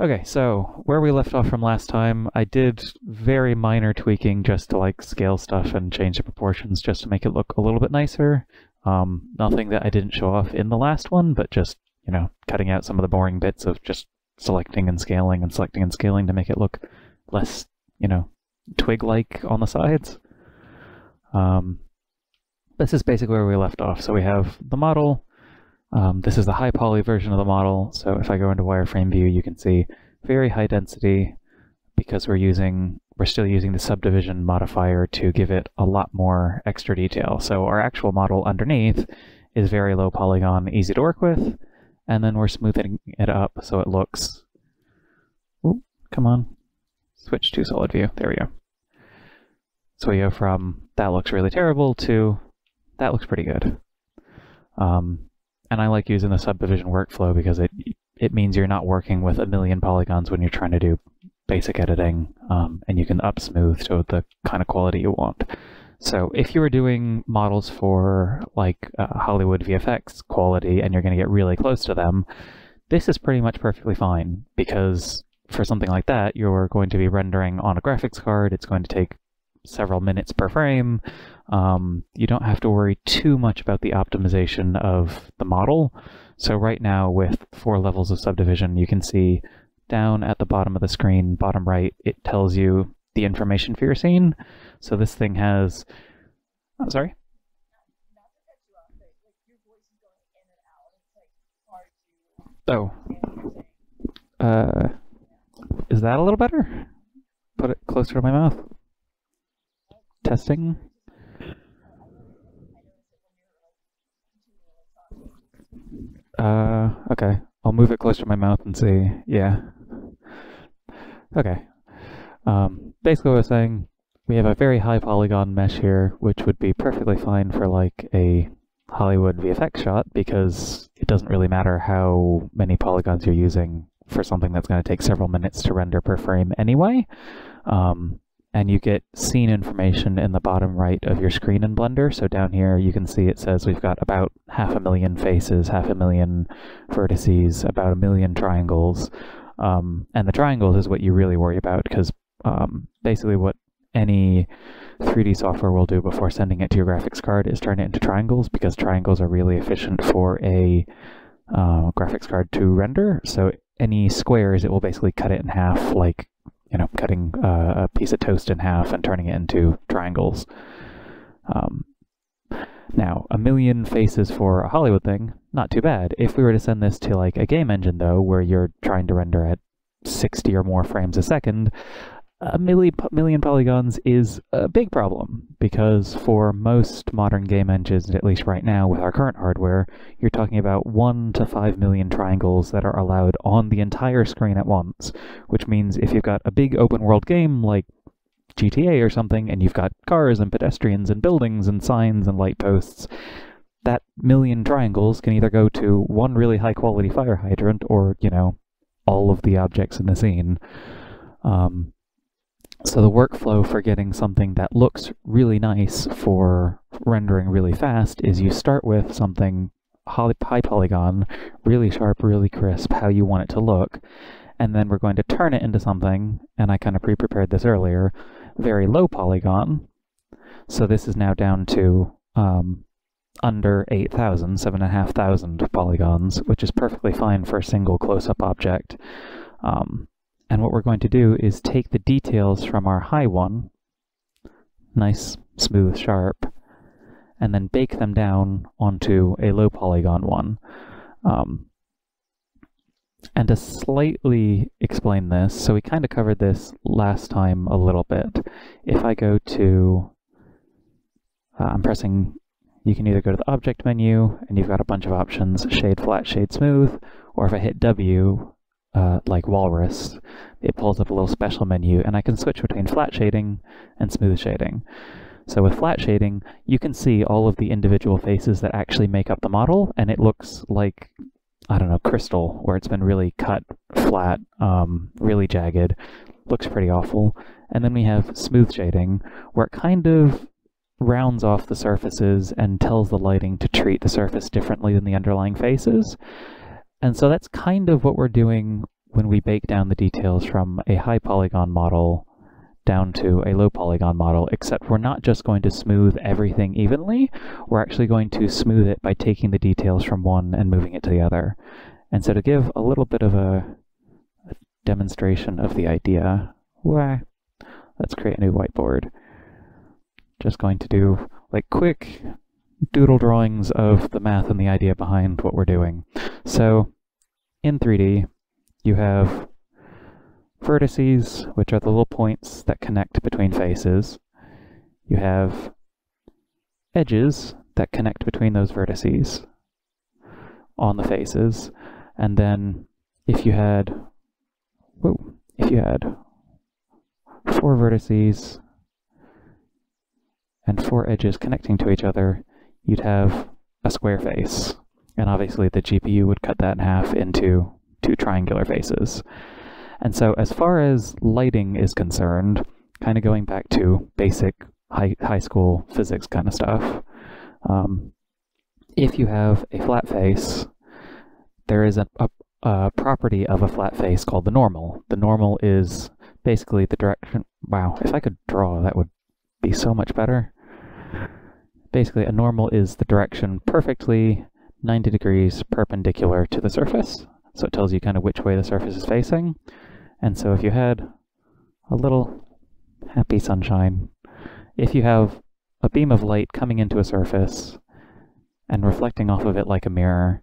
Okay, so where we left off from last time, I did very minor tweaking just to like scale stuff and change the proportions just to make it look a little bit nicer. Um, nothing that I didn't show off in the last one, but just, you know, cutting out some of the boring bits of just selecting and scaling and selecting and scaling to make it look less, you know, twig-like on the sides. Um, this is basically where we left off. So we have the model, um, this is the high poly version of the model, so if I go into wireframe view, you can see very high density because we're using we're still using the subdivision modifier to give it a lot more extra detail. So our actual model underneath is very low polygon, easy to work with, and then we're smoothing it up so it looks. Ooh, come on, switch to solid view. There we go. So we go from that looks really terrible to that looks pretty good. Um, and I like using the subdivision workflow because it it means you're not working with a million polygons when you're trying to do basic editing, um, and you can up smooth to the kind of quality you want. So if you were doing models for like uh, Hollywood VFX quality and you're going to get really close to them, this is pretty much perfectly fine because for something like that, you're going to be rendering on a graphics card. It's going to take several minutes per frame. Um, you don't have to worry too much about the optimization of the model. So right now with four levels of subdivision, you can see down at the bottom of the screen, bottom right, it tells you the information for your scene. So this thing has, oh, sorry? Oh. Uh, is that a little better? Put it closer to my mouth. Testing. Uh, okay. I'll move it closer to my mouth and see. Yeah. Okay. Um, basically I was saying, we have a very high polygon mesh here, which would be perfectly fine for like a Hollywood VFX shot because it doesn't really matter how many polygons you're using for something that's going to take several minutes to render per frame anyway. Um, and you get scene information in the bottom right of your screen in Blender. So down here you can see it says we've got about half a million faces, half a million vertices, about a million triangles. Um, and the triangles is what you really worry about because um, basically what any 3D software will do before sending it to your graphics card is turn it into triangles because triangles are really efficient for a uh, graphics card to render. So any squares, it will basically cut it in half like you know, cutting uh, a piece of toast in half and turning it into triangles. Um, now, a million faces for a Hollywood thing, not too bad. If we were to send this to like a game engine though, where you're trying to render at 60 or more frames a second, a million, polygons is a big problem because for most modern game engines, at least right now with our current hardware, you're talking about 1 to 5 million triangles that are allowed on the entire screen at once, which means if you've got a big open world game like GTA or something, and you've got cars and pedestrians and buildings and signs and light posts, that million triangles can either go to one really high quality fire hydrant or, you know, all of the objects in the scene. Um, so the workflow for getting something that looks really nice for rendering really fast is you start with something high polygon, really sharp, really crisp, how you want it to look, and then we're going to turn it into something, and I kind of pre-prepared this earlier, very low polygon. So this is now down to um, under 8,000, 7,500 polygons, which is perfectly fine for a single close-up object. Um, and what we're going to do is take the details from our high one, nice, smooth, sharp, and then bake them down onto a low polygon one. Um, and to slightly explain this, so we kind of covered this last time a little bit. If I go to, uh, I'm pressing, you can either go to the object menu and you've got a bunch of options, shade flat, shade smooth, or if I hit W, uh, like Walrus, it pulls up a little special menu and I can switch between flat shading and smooth shading. So with flat shading, you can see all of the individual faces that actually make up the model and it looks like, I don't know, crystal, where it's been really cut flat, um, really jagged. Looks pretty awful. And then we have smooth shading, where it kind of rounds off the surfaces and tells the lighting to treat the surface differently than the underlying faces. And so that's kind of what we're doing when we bake down the details from a high polygon model down to a low polygon model, except we're not just going to smooth everything evenly, we're actually going to smooth it by taking the details from one and moving it to the other. And so to give a little bit of a, demonstration of the idea, let's create a new whiteboard. Just going to do like quick doodle drawings of the math and the idea behind what we're doing. So in 3D, you have vertices, which are the little points that connect between faces. You have edges that connect between those vertices on the faces. And then if you had, whoa, if you had four vertices and four edges connecting to each other, you'd have a square face. And obviously the GPU would cut that in half into two triangular faces. And so as far as lighting is concerned, kind of going back to basic high, high school physics kind of stuff, um, if you have a flat face, there is a, a, a property of a flat face called the normal. The normal is basically the direction, wow, if I could draw, that would be so much better. Basically, a normal is the direction perfectly 90 degrees perpendicular to the surface. So it tells you kind of which way the surface is facing. And so if you had a little happy sunshine, if you have a beam of light coming into a surface and reflecting off of it like a mirror,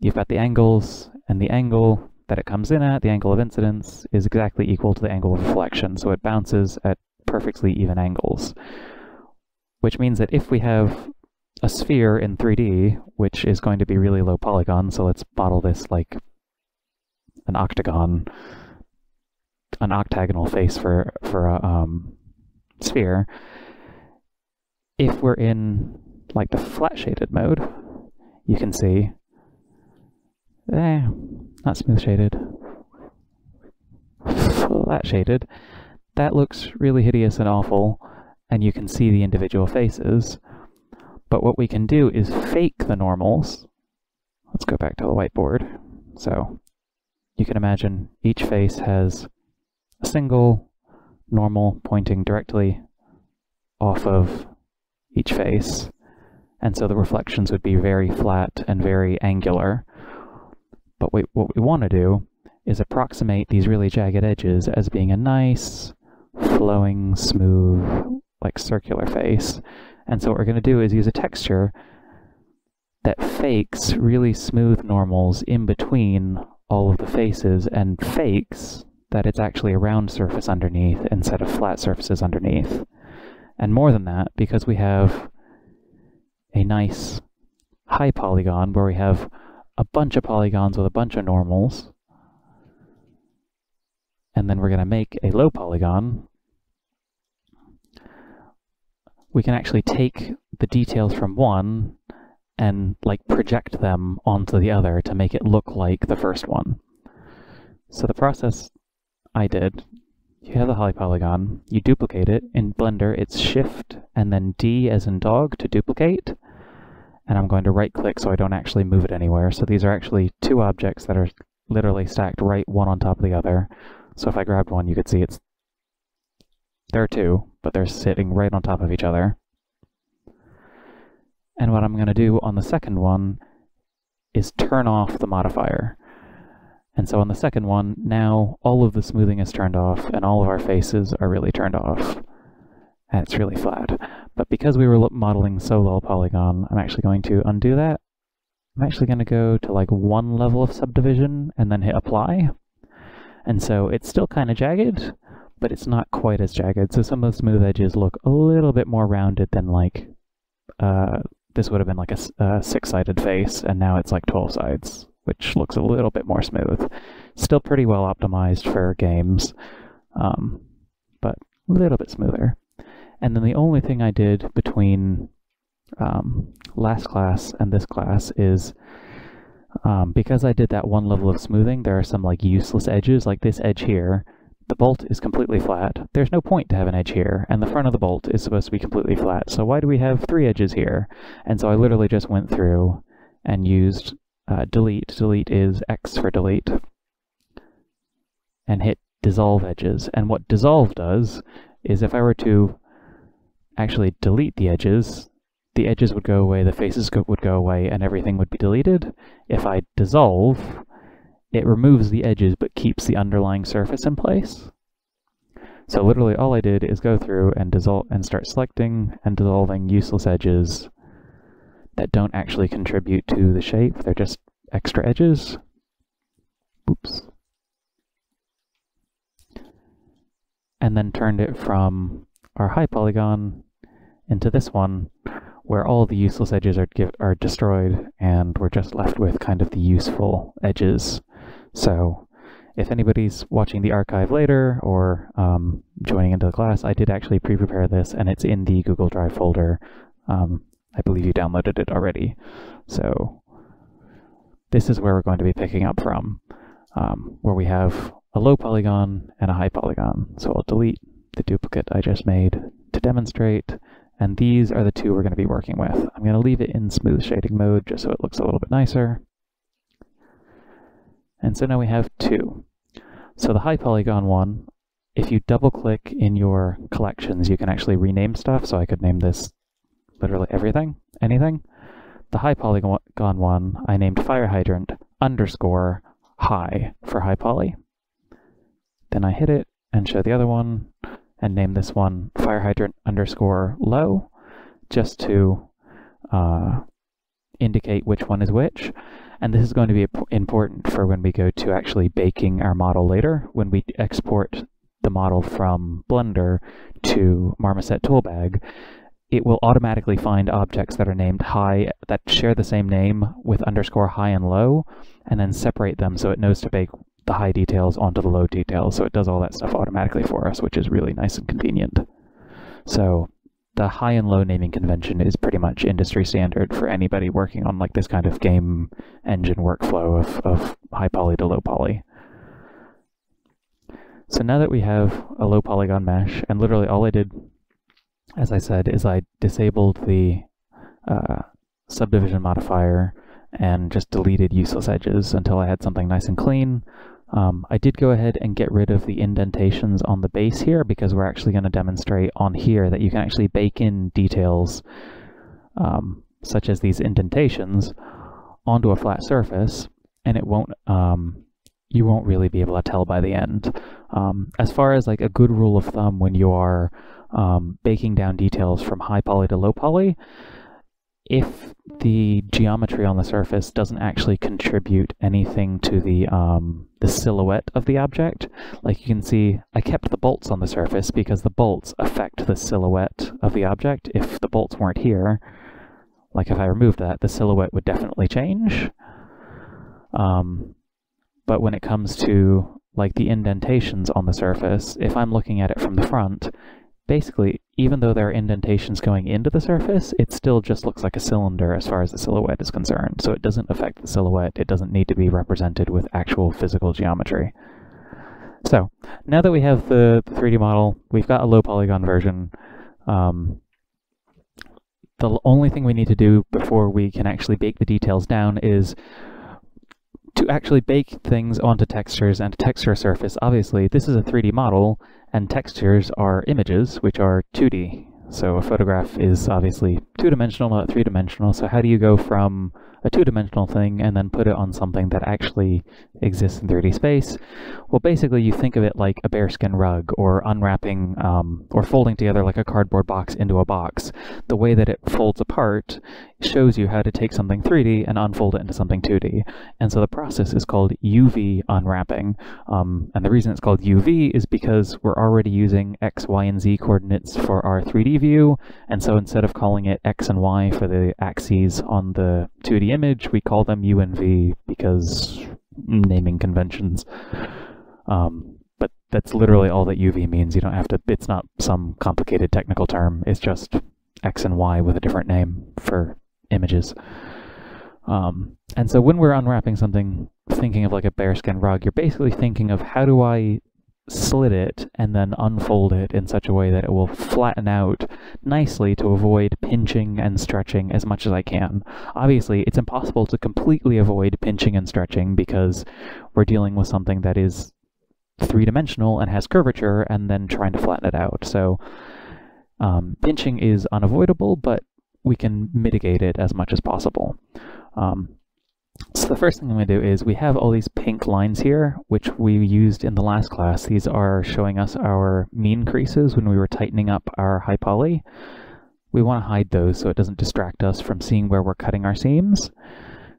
you've got the angles, and the angle that it comes in at, the angle of incidence, is exactly equal to the angle of reflection, so it bounces at perfectly even angles. Which means that if we have a sphere in 3D, which is going to be really low polygon, so let's model this like an octagon, an octagonal face for, for a um, sphere. If we're in like the flat shaded mode, you can see, eh, not smooth shaded, flat shaded, that looks really hideous and awful, and you can see the individual faces. But what we can do is fake the normals. Let's go back to the whiteboard. So you can imagine each face has a single normal pointing directly off of each face. And so the reflections would be very flat and very angular. But we, what we want to do is approximate these really jagged edges as being a nice, flowing, smooth, like circular face. And so what we're going to do is use a texture that fakes really smooth normals in between all of the faces and fakes that it's actually a round surface underneath instead of flat surfaces underneath. And more than that, because we have a nice high polygon where we have a bunch of polygons with a bunch of normals, and then we're going to make a low polygon we can actually take the details from one and like project them onto the other to make it look like the first one. So the process I did, you have the Holly polygon, you duplicate it. In Blender, it's Shift and then D as in dog to duplicate. And I'm going to right click so I don't actually move it anywhere. So these are actually two objects that are literally stacked right one on top of the other. So if I grabbed one, you could see it's there are two, but they're sitting right on top of each other. And what I'm going to do on the second one is turn off the modifier. And so on the second one, now all of the smoothing is turned off and all of our faces are really turned off. And it's really flat. But because we were modeling so low polygon, I'm actually going to undo that. I'm actually going to go to like one level of subdivision and then hit apply. And so it's still kind of jagged, but it's not quite as jagged. So some of the smooth edges look a little bit more rounded than like, uh, this would have been like a, a six-sided face, and now it's like 12 sides, which looks a little bit more smooth. Still pretty well optimized for games, um, but a little bit smoother. And then the only thing I did between um, last class and this class is um, because I did that one level of smoothing, there are some like useless edges, like this edge here, the bolt is completely flat. There's no point to have an edge here, and the front of the bolt is supposed to be completely flat. So why do we have three edges here? And so I literally just went through and used uh, delete, delete is X for delete, and hit dissolve edges. And what dissolve does is if I were to actually delete the edges, the edges would go away, the faces would go away, and everything would be deleted. If I dissolve, it removes the edges but keeps the underlying surface in place. So literally all I did is go through and dissolve and start selecting and dissolving useless edges that don't actually contribute to the shape. They're just extra edges. Oops. And then turned it from our high polygon into this one where all the useless edges are, are destroyed and we're just left with kind of the useful edges. So if anybody's watching the archive later or um, joining into the class, I did actually pre-prepare this and it's in the Google Drive folder. Um, I believe you downloaded it already. So this is where we're going to be picking up from, um, where we have a low polygon and a high polygon. So I'll delete the duplicate I just made to demonstrate, and these are the two we're going to be working with. I'm going to leave it in smooth shading mode just so it looks a little bit nicer. And so now we have two. So the high polygon one, if you double click in your collections, you can actually rename stuff. So I could name this literally everything, anything. The high polygon one, I named fire hydrant underscore high for high poly. Then I hit it and show the other one and name this one fire hydrant underscore low just to uh, indicate which one is which. And this is going to be important for when we go to actually baking our model later, when we export the model from Blender to Marmoset Toolbag, it will automatically find objects that are named high, that share the same name with underscore high and low, and then separate them so it knows to bake the high details onto the low details. So it does all that stuff automatically for us, which is really nice and convenient. So the high and low naming convention is pretty much industry standard for anybody working on like this kind of game engine workflow of, of high poly to low poly. So now that we have a low polygon mesh, and literally all I did, as I said, is I disabled the uh, subdivision modifier and just deleted useless edges until I had something nice and clean. Um, I did go ahead and get rid of the indentations on the base here because we're actually going to demonstrate on here that you can actually bake in details um, such as these indentations onto a flat surface and it won't um, you won't really be able to tell by the end. Um, as far as like a good rule of thumb when you are um, baking down details from high poly to low poly, if the geometry on the surface doesn't actually contribute anything to the um, the silhouette of the object, like you can see, I kept the bolts on the surface because the bolts affect the silhouette of the object. If the bolts weren't here, like if I removed that, the silhouette would definitely change. Um, but when it comes to like the indentations on the surface, if I'm looking at it from the front, basically, even though there are indentations going into the surface, it still just looks like a cylinder as far as the silhouette is concerned. So it doesn't affect the silhouette. It doesn't need to be represented with actual physical geometry. So now that we have the, the 3D model, we've got a low polygon version. Um, the only thing we need to do before we can actually bake the details down is to actually bake things onto textures and texture surface, obviously this is a 3D model and textures are images, which are 2D. So a photograph is obviously two-dimensional, not three-dimensional. So how do you go from a two-dimensional thing and then put it on something that actually exists in 3D space. Well, basically you think of it like a bearskin rug or unwrapping um, or folding together like a cardboard box into a box. The way that it folds apart shows you how to take something 3D and unfold it into something 2D. And so the process is called UV unwrapping. Um, and the reason it's called UV is because we're already using X, Y, and Z coordinates for our 3D view. And so instead of calling it X and Y for the axes on the 2D image, we call them UNV because naming conventions. Um, but that's literally all that UV means. You don't have to, it's not some complicated technical term. It's just X and Y with a different name for images. Um, and so when we're unwrapping something, thinking of like a bearskin rug, you're basically thinking of how do I slit it and then unfold it in such a way that it will flatten out nicely to avoid pinching and stretching as much as I can. Obviously, it's impossible to completely avoid pinching and stretching because we're dealing with something that is three-dimensional and has curvature and then trying to flatten it out. So um, pinching is unavoidable, but we can mitigate it as much as possible. Um, so the first thing I'm going to do is we have all these pink lines here, which we used in the last class. These are showing us our mean creases when we were tightening up our high poly. We want to hide those so it doesn't distract us from seeing where we're cutting our seams.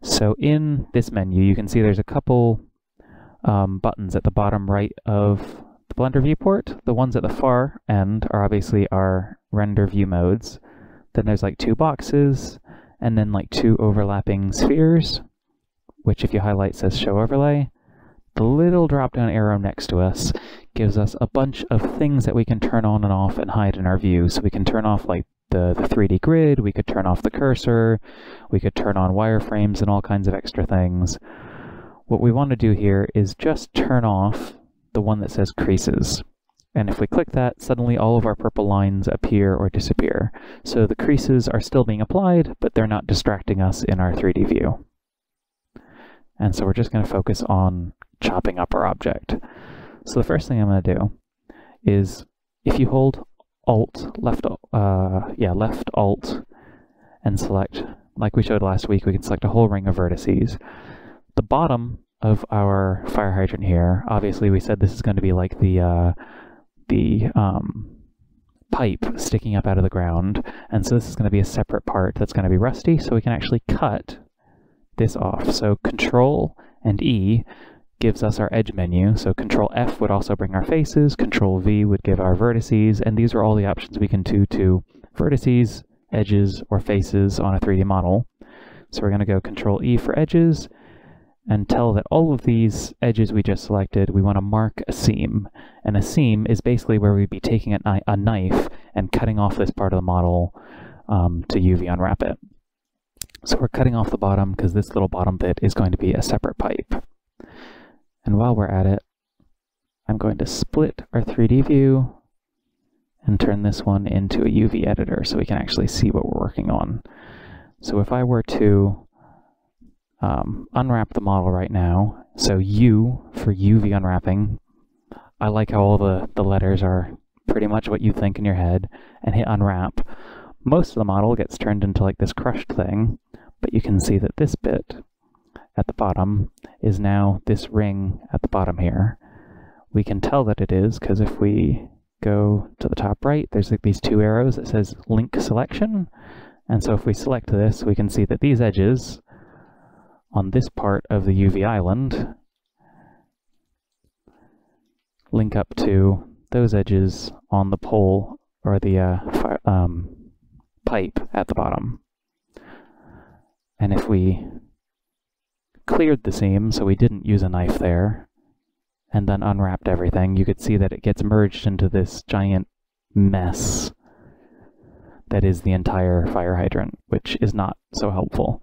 So in this menu, you can see there's a couple um, buttons at the bottom right of the Blender viewport. The ones at the far end are obviously our render view modes. Then there's like two boxes, and then like two overlapping spheres which if you highlight says show overlay. The little drop down arrow next to us gives us a bunch of things that we can turn on and off and hide in our view. So we can turn off like the, the 3D grid, we could turn off the cursor, we could turn on wireframes and all kinds of extra things. What we want to do here is just turn off the one that says creases. And if we click that, suddenly all of our purple lines appear or disappear. So the creases are still being applied, but they're not distracting us in our 3D view. And so we're just going to focus on chopping up our object. So the first thing I'm going to do is if you hold Alt, left, uh, yeah, left Alt, and select, like we showed last week, we can select a whole ring of vertices. The bottom of our fire hydrant here, obviously we said this is going to be like the, uh, the um, pipe sticking up out of the ground, and so this is going to be a separate part that's going to be rusty, so we can actually cut this off. So Control and E gives us our edge menu. So Control F would also bring our faces, Control V would give our vertices, and these are all the options we can do to vertices, edges, or faces on a 3D model. So we're going to go Control E for edges, and tell that all of these edges we just selected, we want to mark a seam. And a seam is basically where we'd be taking a, knife and cutting off this part of the model um, to UV unwrap it. So we're cutting off the bottom because this little bottom bit is going to be a separate pipe. And while we're at it, I'm going to split our 3D view and turn this one into a UV editor so we can actually see what we're working on. So if I were to um, unwrap the model right now, so U for UV unwrapping, I like how all the, the letters are pretty much what you think in your head, and hit unwrap. Most of the model gets turned into like this crushed thing, but you can see that this bit at the bottom is now this ring at the bottom here. We can tell that it is because if we go to the top right, there's like these two arrows that says link selection. And so if we select this, we can see that these edges on this part of the UV island link up to those edges on the pole or the uh, um, pipe at the bottom. And if we cleared the seam, so we didn't use a knife there, and then unwrapped everything, you could see that it gets merged into this giant mess that is the entire fire hydrant, which is not so helpful.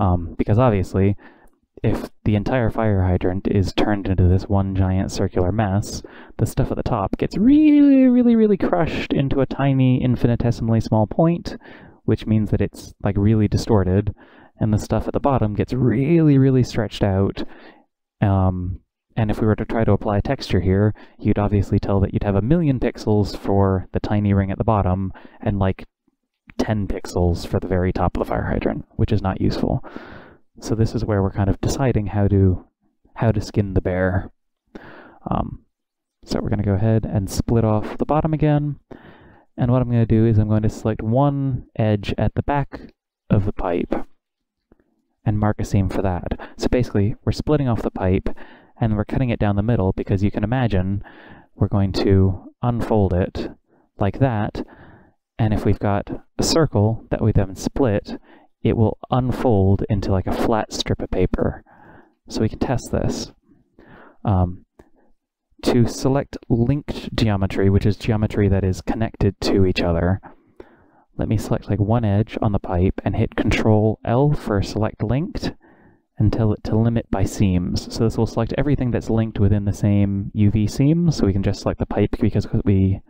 Um, because obviously, if the entire fire hydrant is turned into this one giant circular mess, the stuff at the top gets really, really, really crushed into a tiny, infinitesimally small point, which means that it's like really distorted, and the stuff at the bottom gets really, really stretched out. Um, and if we were to try to apply texture here, you'd obviously tell that you'd have a million pixels for the tiny ring at the bottom, and like 10 pixels for the very top of the fire hydrant, which is not useful. So this is where we're kind of deciding how to how to skin the bear. Um, so we're going to go ahead and split off the bottom again. And what I'm going to do is I'm going to select one edge at the back of the pipe and mark a seam for that. So basically, we're splitting off the pipe and we're cutting it down the middle because you can imagine we're going to unfold it like that. And if we've got a circle that we then split, it will unfold into like a flat strip of paper. So we can test this. Um, to select linked geometry, which is geometry that is connected to each other, let me select like one edge on the pipe and hit Control L for select linked, and tell it to limit by seams. So this will select everything that's linked within the same UV seam, so we can just select the pipe because we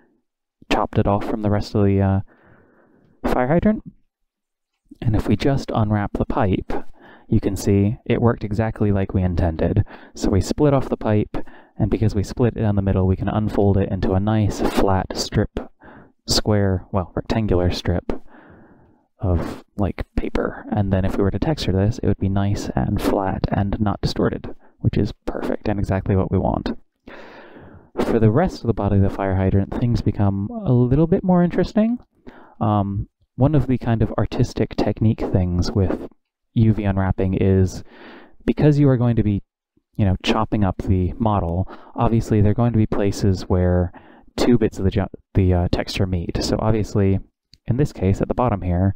chopped it off from the rest of the uh, fire hydrant. And if we just unwrap the pipe, you can see it worked exactly like we intended. So we split off the pipe, and because we split it down the middle, we can unfold it into a nice flat strip, square, well, rectangular strip of like paper. And then if we were to texture this, it would be nice and flat and not distorted, which is perfect and exactly what we want. For the rest of the body of the fire hydrant, things become a little bit more interesting. Um, one of the kind of artistic technique things with UV unwrapping is because you are going to be, you know, chopping up the model, obviously there are going to be places where two bits of the, the uh, texture meet. So obviously, in this case, at the bottom here,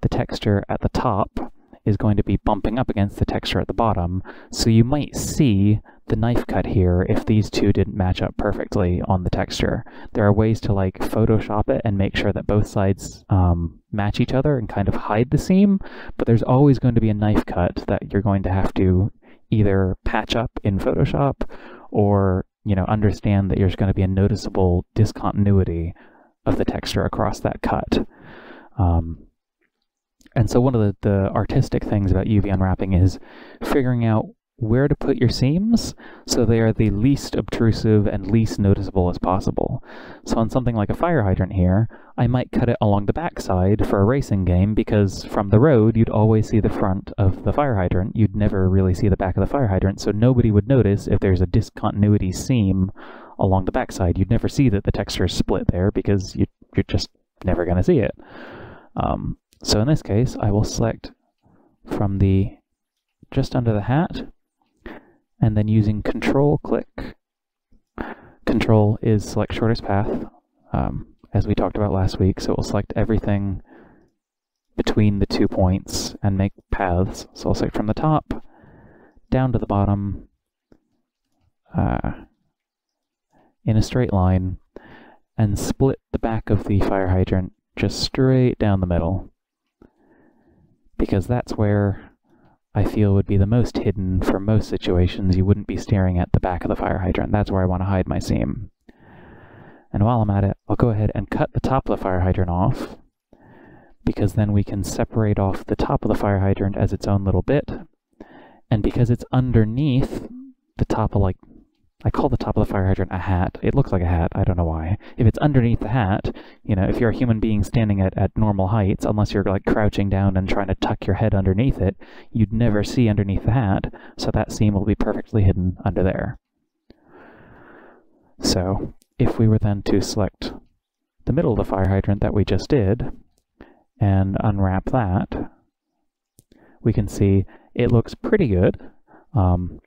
the texture at the top is going to be bumping up against the texture at the bottom, so you might see the knife cut here if these two didn't match up perfectly on the texture. There are ways to like Photoshop it and make sure that both sides um, match each other and kind of hide the seam, but there's always going to be a knife cut that you're going to have to either patch up in Photoshop or you know understand that there's going to be a noticeable discontinuity of the texture across that cut. Um, and so one of the, the artistic things about UV unwrapping is figuring out where to put your seams so they are the least obtrusive and least noticeable as possible. So on something like a fire hydrant here, I might cut it along the backside for a racing game because from the road you'd always see the front of the fire hydrant. You'd never really see the back of the fire hydrant, so nobody would notice if there's a discontinuity seam along the backside. You'd never see that the texture is split there because you, are just never going to see it. Um, so in this case, I will select from the just under the hat, and then using Control click. Control is select shortest path, um, as we talked about last week, so it will select everything between the two points and make paths. So I'll select from the top down to the bottom uh, in a straight line and split the back of the fire hydrant just straight down the middle because that's where I feel would be the most hidden for most situations. You wouldn't be staring at the back of the fire hydrant. That's where I want to hide my seam. And while I'm at it, I'll go ahead and cut the top of the fire hydrant off because then we can separate off the top of the fire hydrant as its own little bit. And because it's underneath the top of like I call the top of the fire hydrant a hat. It looks like a hat. I don't know why. If it's underneath the hat, you know, if you're a human being standing at, at normal heights, unless you're like crouching down and trying to tuck your head underneath it, you'd never see underneath the hat, so that seam will be perfectly hidden under there. So, if we were then to select the middle of the fire hydrant that we just did, and unwrap that, we can see it looks pretty good. Um,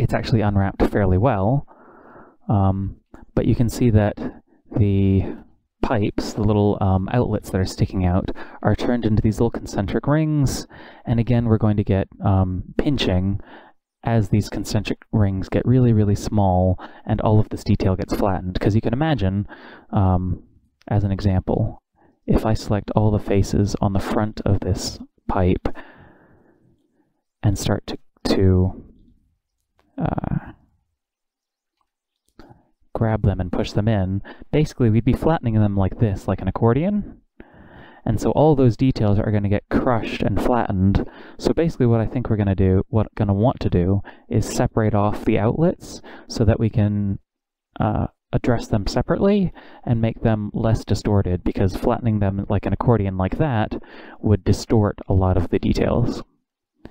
it's actually unwrapped fairly well. Um, but you can see that the pipes, the little um, outlets that are sticking out, are turned into these little concentric rings. And again, we're going to get um, pinching as these concentric rings get really, really small and all of this detail gets flattened. Because you can imagine, um, as an example, if I select all the faces on the front of this pipe and start to, to grab them and push them in, basically we'd be flattening them like this, like an accordion. And so all those details are going to get crushed and flattened. So basically what I think we're going to do, what going to want to do, is separate off the outlets so that we can uh, address them separately and make them less distorted because flattening them like an accordion like that would distort a lot of the details.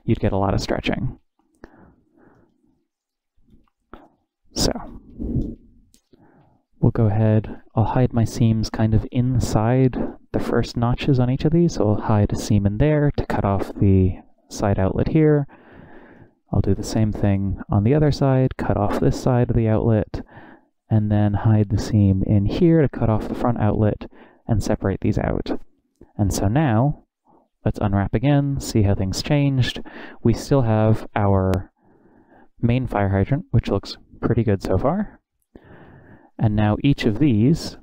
You'd get a lot of stretching. So we'll go ahead, I'll hide my seams kind of inside the first notches on each of these. So I'll hide a seam in there to cut off the side outlet here. I'll do the same thing on the other side, cut off this side of the outlet, and then hide the seam in here to cut off the front outlet and separate these out. And so now, let's unwrap again, see how things changed. We still have our main fire hydrant, which looks pretty good so far. And now each of these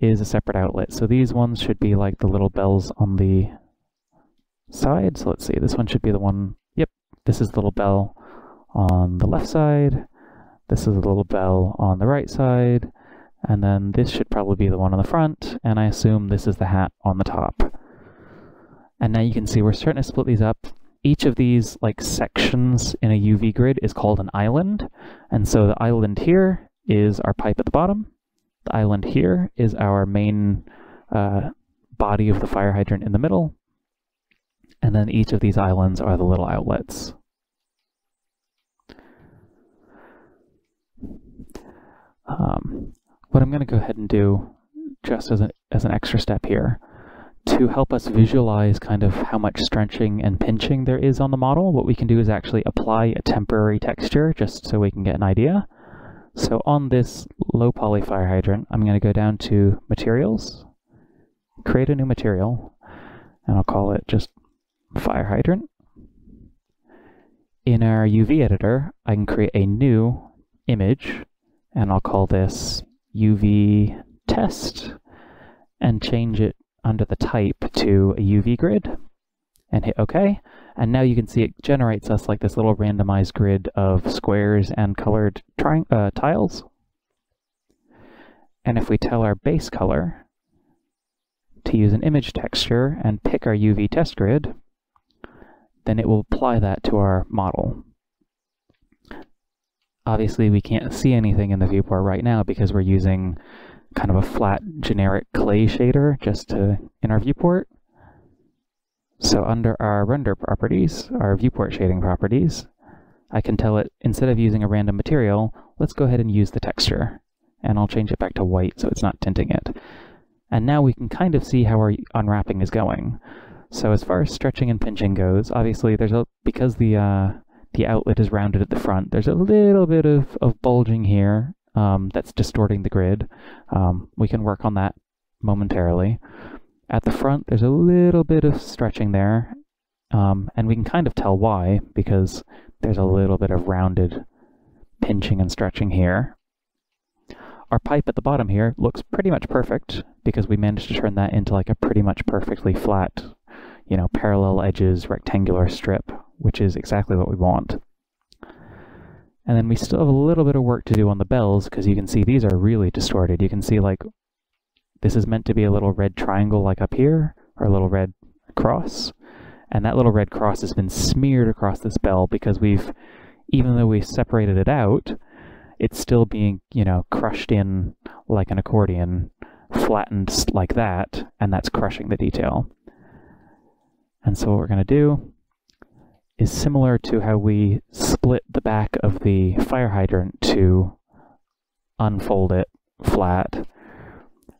is a separate outlet. So these ones should be like the little bells on the side. So let's see, this one should be the one, yep, this is the little bell on the left side, this is a little bell on the right side, and then this should probably be the one on the front, and I assume this is the hat on the top. And now you can see we're starting to split these up. Each of these like sections in a UV grid is called an island, and so the island here is our pipe at the bottom. The island here is our main uh, body of the fire hydrant in the middle, and then each of these islands are the little outlets. Um, what I'm going to go ahead and do, just as, a, as an extra step here, to help us visualize kind of how much stretching and pinching there is on the model, what we can do is actually apply a temporary texture just so we can get an idea. So on this low poly fire hydrant, I'm going to go down to Materials, create a new material, and I'll call it just Fire Hydrant. In our UV editor, I can create a new image, and I'll call this UV test and change it under the type to a UV grid and hit OK. And now you can see it generates us like this little randomized grid of squares and colored uh, tiles. And if we tell our base color to use an image texture and pick our UV test grid, then it will apply that to our model. Obviously, we can't see anything in the viewport right now because we're using kind of a flat generic clay shader just to in our viewport. So under our render properties, our viewport shading properties, I can tell it, instead of using a random material, let's go ahead and use the texture. And I'll change it back to white so it's not tinting it. And now we can kind of see how our unwrapping is going. So as far as stretching and pinching goes, obviously there's a, because the uh, the outlet is rounded at the front. There's a little bit of, of bulging here um, that's distorting the grid. Um, we can work on that momentarily. At the front, there's a little bit of stretching there, um, and we can kind of tell why, because there's a little bit of rounded pinching and stretching here. Our pipe at the bottom here looks pretty much perfect, because we managed to turn that into like a pretty much perfectly flat, you know, parallel edges rectangular strip which is exactly what we want. And then we still have a little bit of work to do on the bells because you can see these are really distorted. You can see like this is meant to be a little red triangle like up here, or a little red cross. And that little red cross has been smeared across this bell because we've, even though we separated it out, it's still being, you know, crushed in like an accordion, flattened like that, and that's crushing the detail. And so what we're going to do is similar to how we split the back of the fire hydrant to unfold it flat.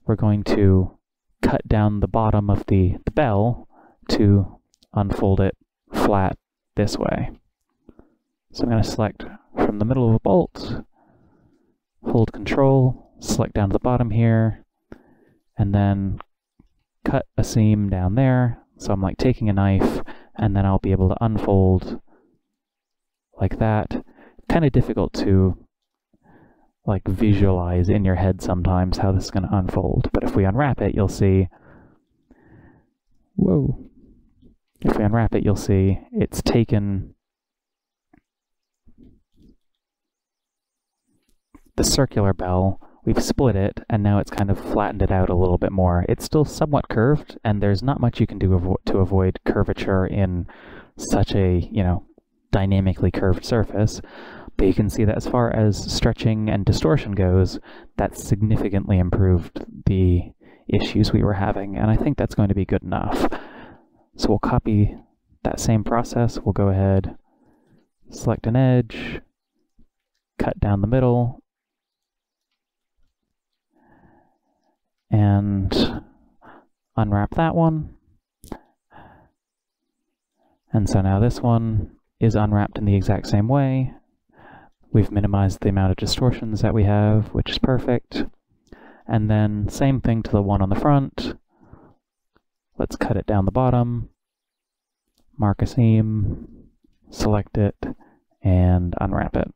We're going to cut down the bottom of the, the bell to unfold it flat this way. So I'm going to select from the middle of a bolt, hold control, select down to the bottom here, and then cut a seam down there. So I'm like taking a knife and then I'll be able to unfold like that. Kind of difficult to like visualize in your head sometimes how this is going to unfold, but if we unwrap it, you'll see, whoa, if we unwrap it, you'll see it's taken the circular bell We've split it, and now it's kind of flattened it out a little bit more. It's still somewhat curved, and there's not much you can do avo to avoid curvature in such a, you know, dynamically curved surface. But you can see that as far as stretching and distortion goes, that's significantly improved the issues we were having, and I think that's going to be good enough. So we'll copy that same process. We'll go ahead, select an edge, cut down the middle, and unwrap that one. And so now this one is unwrapped in the exact same way. We've minimized the amount of distortions that we have, which is perfect. And then same thing to the one on the front. Let's cut it down the bottom, mark a seam, select it, and unwrap it.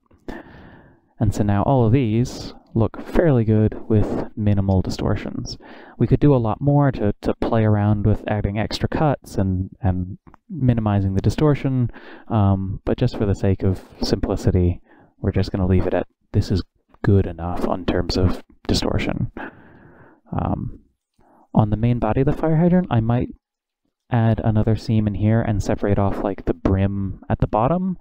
And so now all of these look fairly good with minimal distortions. We could do a lot more to, to play around with adding extra cuts and, and minimizing the distortion, um, but just for the sake of simplicity, we're just going to leave it at this is good enough on terms of distortion. Um, on the main body of the fire hydrant, I might add another seam in here and separate off like the brim at the bottom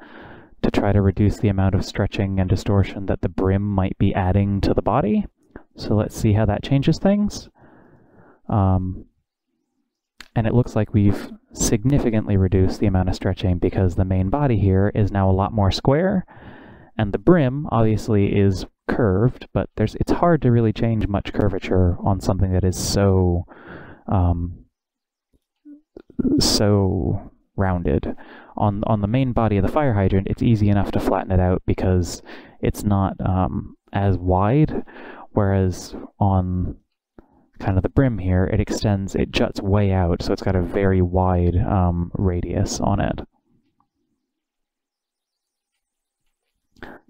to try to reduce the amount of stretching and distortion that the brim might be adding to the body. So let's see how that changes things. Um, and it looks like we've significantly reduced the amount of stretching because the main body here is now a lot more square and the brim obviously is curved, but there's it's hard to really change much curvature on something that is so um, so rounded. On on the main body of the fire hydrant, it's easy enough to flatten it out because it's not um, as wide, whereas on kind of the brim here, it extends, it juts way out, so it's got a very wide um, radius on it.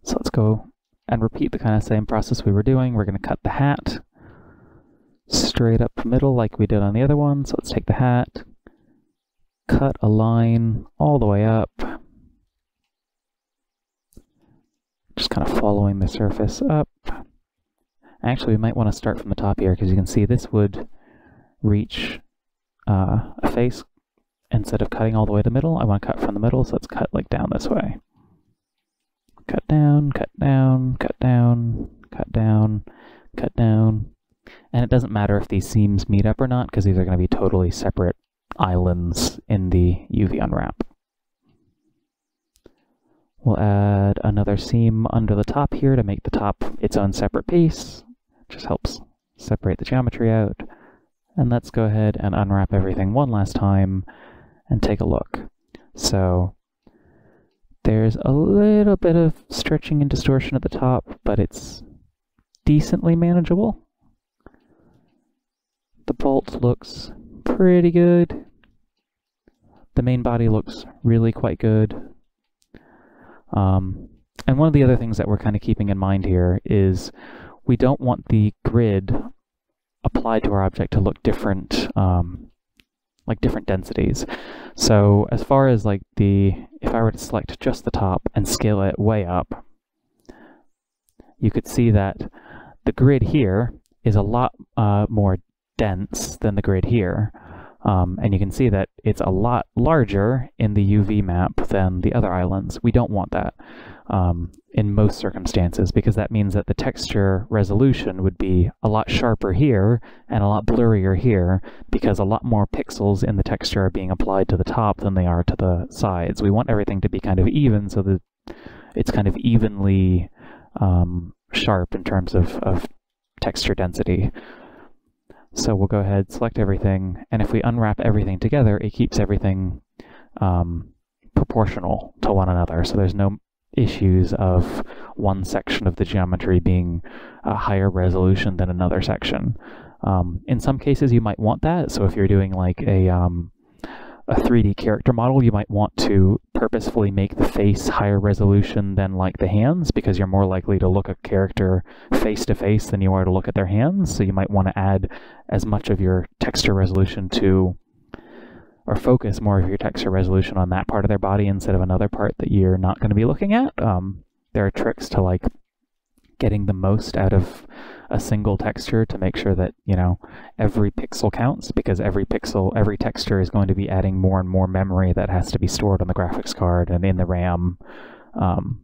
So let's go and repeat the kind of same process we were doing. We're going to cut the hat straight up the middle like we did on the other one. So let's take the hat, cut a line all the way up, just kind of following the surface up. Actually, we might want to start from the top here because you can see this would reach uh, a face instead of cutting all the way to the middle. I want to cut from the middle, so let's cut like down this way. Cut down, cut down, cut down, cut down, cut down. And it doesn't matter if these seams meet up or not because these are going to be totally separate islands in the UV unwrap. We'll add another seam under the top here to make the top its own separate piece. Just helps separate the geometry out. And let's go ahead and unwrap everything one last time and take a look. So there's a little bit of stretching and distortion at the top, but it's decently manageable. The bolt looks pretty good. The main body looks really quite good. Um, and one of the other things that we're kind of keeping in mind here is we don't want the grid applied to our object to look different, um, like different densities. So as far as like the, if I were to select just the top and scale it way up, you could see that the grid here is a lot uh, more dense than the grid here. Um, and you can see that it's a lot larger in the UV map than the other islands. We don't want that um, in most circumstances because that means that the texture resolution would be a lot sharper here and a lot blurrier here because a lot more pixels in the texture are being applied to the top than they are to the sides. We want everything to be kind of even so that it's kind of evenly um, sharp in terms of, of texture density. So we'll go ahead, select everything, and if we unwrap everything together, it keeps everything um, proportional to one another. So there's no issues of one section of the geometry being a higher resolution than another section. Um, in some cases, you might want that. So if you're doing like a um, a 3D character model, you might want to purposefully make the face higher resolution than like the hands because you're more likely to look a character face to face than you are to look at their hands. So you might want to add as much of your texture resolution to or focus more of your texture resolution on that part of their body instead of another part that you're not going to be looking at. Um, there are tricks to like getting the most out of a single texture to make sure that, you know, every pixel counts because every pixel, every texture is going to be adding more and more memory that has to be stored on the graphics card and in the RAM. Um,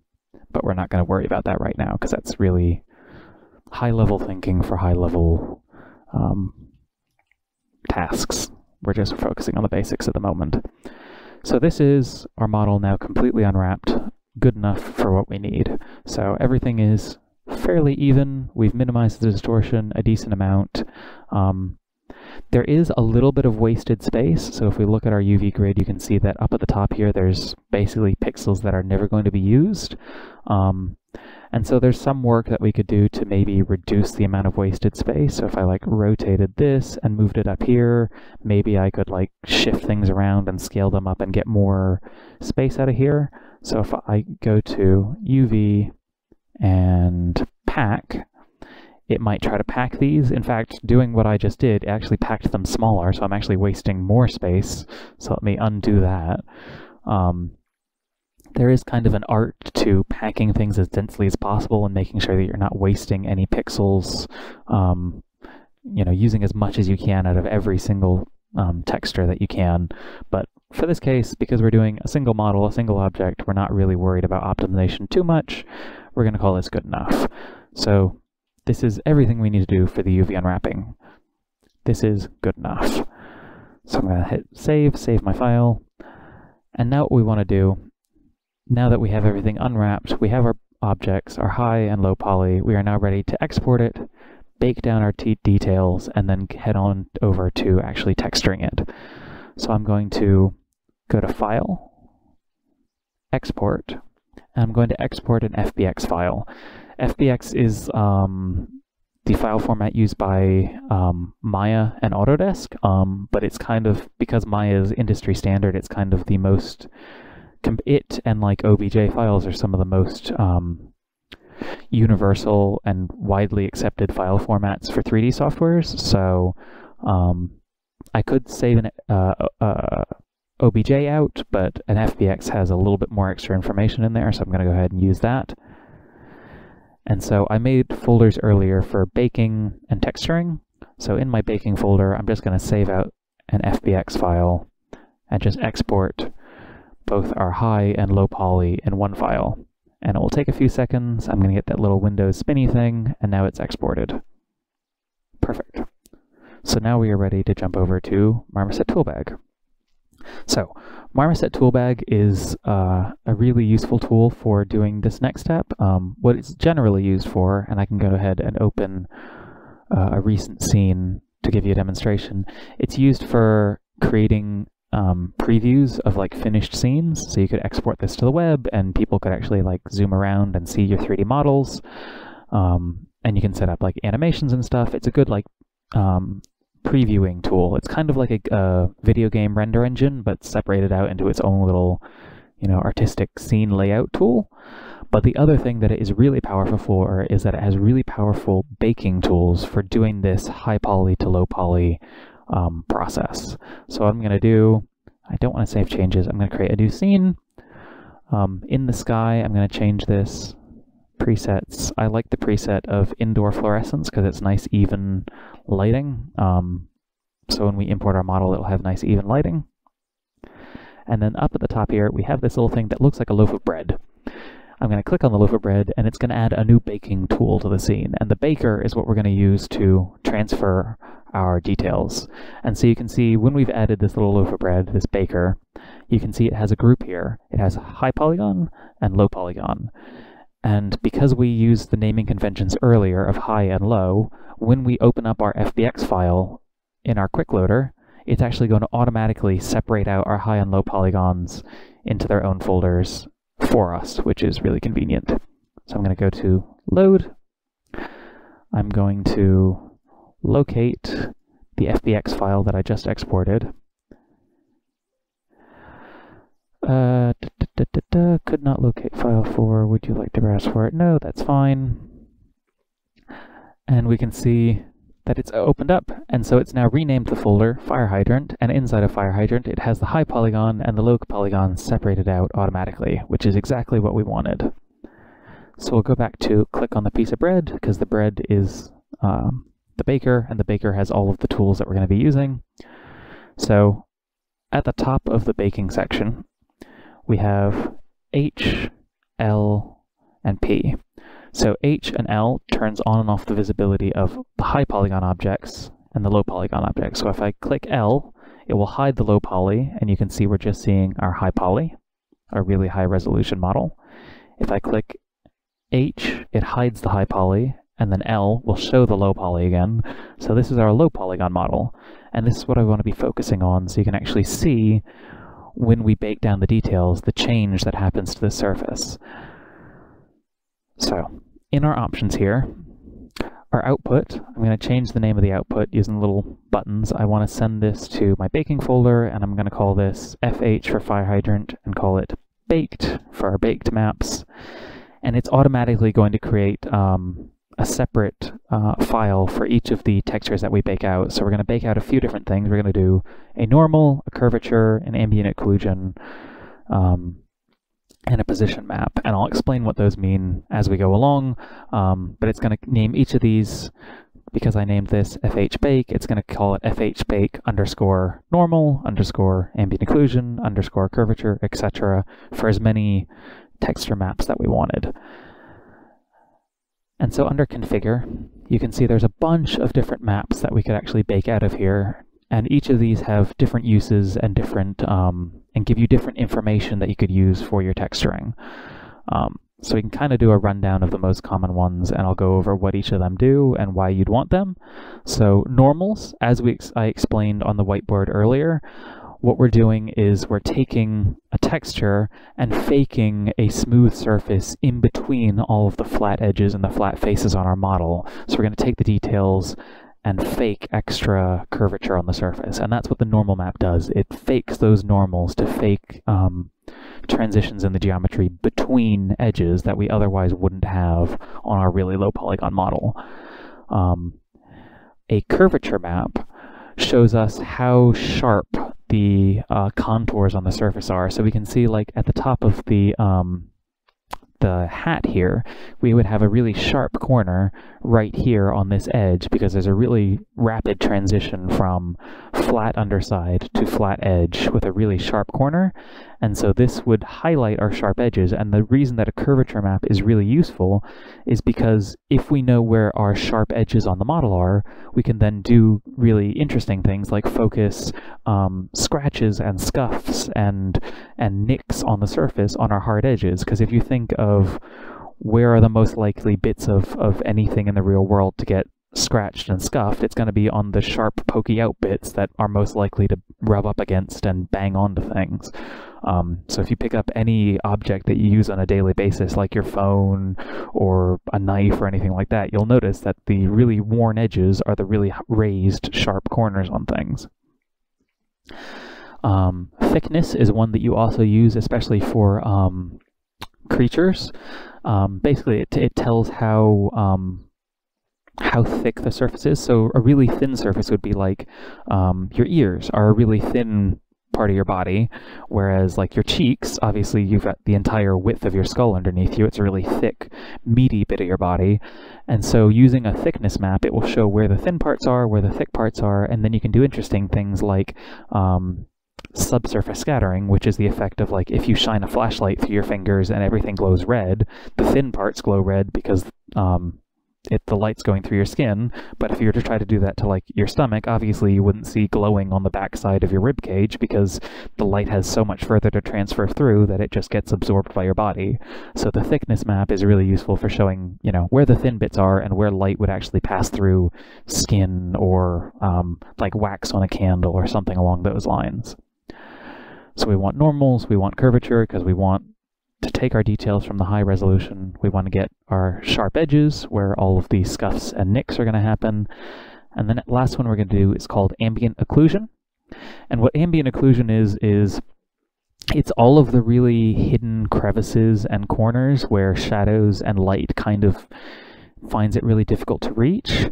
but we're not going to worry about that right now because that's really high level thinking for high level um, tasks. We're just focusing on the basics at the moment. So this is our model now completely unwrapped, good enough for what we need. So everything is fairly even. We've minimized the distortion a decent amount. Um, there is a little bit of wasted space, so if we look at our UV grid, you can see that up at the top here, there's basically pixels that are never going to be used. Um, and so there's some work that we could do to maybe reduce the amount of wasted space. So if I like rotated this and moved it up here, maybe I could like shift things around and scale them up and get more space out of here. So if I go to UV and pack, it might try to pack these. In fact, doing what I just did, it actually packed them smaller, so I'm actually wasting more space. So let me undo that. Um, there is kind of an art to packing things as densely as possible and making sure that you're not wasting any pixels, um, you know, using as much as you can out of every single um, texture that you can. But for this case, because we're doing a single model, a single object, we're not really worried about optimization too much. We're going to call this good enough. So this is everything we need to do for the UV unwrapping. This is good enough. So I'm going to hit save, save my file. And now what we want to do, now that we have everything unwrapped, we have our objects, our high and low poly, we are now ready to export it, bake down our details, and then head on over to actually texturing it. So I'm going to go to File, Export, and I'm going to export an FBX file. FBX is um, the file format used by um, Maya and Autodesk, um, but it's kind of, because Maya is industry standard, it's kind of the most, it and like OBJ files are some of the most um, universal and widely accepted file formats for 3D softwares. So um, I could save an uh, uh, OBJ out, but an FBX has a little bit more extra information in there, so I'm going to go ahead and use that. And so I made folders earlier for baking and texturing. So in my baking folder, I'm just going to save out an FBX file and just export both our high and low poly in one file. And it will take a few seconds. I'm going to get that little Windows spinny thing, and now it's exported. Perfect. So now we are ready to jump over to Marmoset Toolbag. So Marmoset Toolbag is uh, a really useful tool for doing this next step. Um, what it's generally used for, and I can go ahead and open uh, a recent scene to give you a demonstration. It's used for creating um, previews of like finished scenes. So you could export this to the web and people could actually like zoom around and see your 3D models. Um, and you can set up like animations and stuff. It's a good like um, previewing tool. It's kind of like a, a, video game render engine, but separated out into its own little, you know, artistic scene layout tool. But the other thing that it is really powerful for is that it has really powerful baking tools for doing this high poly to low poly um, process. So what I'm going to do, I don't want to save changes. I'm going to create a new scene. Um, in the sky, I'm going to change this presets. I like the preset of indoor fluorescence because it's nice even lighting. Um, so when we import our model, it'll have nice even lighting. And then up at the top here, we have this little thing that looks like a loaf of bread. I'm going to click on the loaf of bread, and it's going to add a new baking tool to the scene. And the baker is what we're going to use to transfer our details. And so you can see when we've added this little loaf of bread, this baker, you can see it has a group here. It has high polygon and low polygon. And because we used the naming conventions earlier of high and low, when we open up our FBX file in our quick loader, it's actually going to automatically separate out our high and low polygons into their own folders for us, which is really convenient. So I'm going to go to load. I'm going to locate the FBX file that I just exported. Uh, da, da, da, could not locate file for, would you like to browse for it? No, that's fine. And we can see that it's opened up, and so it's now renamed the folder Fire Hydrant, and inside of Fire Hydrant it has the high polygon and the low polygon separated out automatically, which is exactly what we wanted. So we'll go back to click on the piece of bread, because the bread is um, the baker, and the baker has all of the tools that we're going to be using. So at the top of the baking section, we have H, L, and P. So H and L turns on and off the visibility of the high polygon objects and the low polygon objects. So if I click L, it will hide the low poly, and you can see we're just seeing our high poly, our really high resolution model. If I click H, it hides the high poly, and then L will show the low poly again. So this is our low polygon model, and this is what I want to be focusing on so you can actually see when we bake down the details, the change that happens to the surface. So, in our options here, our output, I'm going to change the name of the output using little buttons. I want to send this to my baking folder, and I'm going to call this FH for fire hydrant and call it baked for our baked maps. And it's automatically going to create um, a separate uh, file for each of the textures that we bake out. So we're going to bake out a few different things. We're going to do a normal, a curvature, an ambient occlusion, um, and a position map. And I'll explain what those mean as we go along, um, but it's going to name each of these because I named this fhbake, it's going to call it fhbake underscore normal underscore ambient occlusion underscore curvature, etc. for as many texture maps that we wanted. And so under configure, you can see there's a bunch of different maps that we could actually bake out of here. And each of these have different uses and different um, and give you different information that you could use for your texturing. Um, so we can kind of do a rundown of the most common ones, and I'll go over what each of them do and why you'd want them. So normals, as we I explained on the whiteboard earlier, what we're doing is we're taking a texture and faking a smooth surface in between all of the flat edges and the flat faces on our model. So we're going to take the details and fake extra curvature on the surface. And that's what the normal map does. It fakes those normals to fake um, transitions in the geometry between edges that we otherwise wouldn't have on our really low polygon model. Um, a curvature map shows us how sharp the uh, contours on the surface are. So we can see like at the top of the um, the hat here, we would have a really sharp corner right here on this edge because there's a really rapid transition from flat underside to flat edge with a really sharp corner. And so this would highlight our sharp edges. And the reason that a curvature map is really useful is because if we know where our sharp edges on the model are, we can then do really interesting things like focus um, scratches and scuffs and, and nicks on the surface on our hard edges. Because if you think of where are the most likely bits of, of anything in the real world to get scratched and scuffed, it's going to be on the sharp pokey out bits that are most likely to rub up against and bang onto things. Um, so if you pick up any object that you use on a daily basis, like your phone or a knife or anything like that, you'll notice that the really worn edges are the really raised, sharp corners on things. Um, thickness is one that you also use, especially for um, creatures. Um, basically, it, it tells how um, how thick the surface is. So a really thin surface would be like um, your ears are a really thin part of your body, whereas like your cheeks, obviously you've got the entire width of your skull underneath you. It's a really thick, meaty bit of your body. And so using a thickness map, it will show where the thin parts are, where the thick parts are, and then you can do interesting things like um, subsurface scattering, which is the effect of like if you shine a flashlight through your fingers and everything glows red, the thin parts glow red because um, it the light's going through your skin. But if you were to try to do that to like your stomach, obviously you wouldn't see glowing on the backside of your rib cage because the light has so much further to transfer through that it just gets absorbed by your body. So the thickness map is really useful for showing you know where the thin bits are and where light would actually pass through skin or um, like wax on a candle or something along those lines. So we want normals, we want curvature because we want to take our details from the high resolution, we want to get our sharp edges where all of the scuffs and nicks are going to happen. And then the last one we're going to do is called ambient occlusion. And what ambient occlusion is, is it's all of the really hidden crevices and corners where shadows and light kind of finds it really difficult to reach.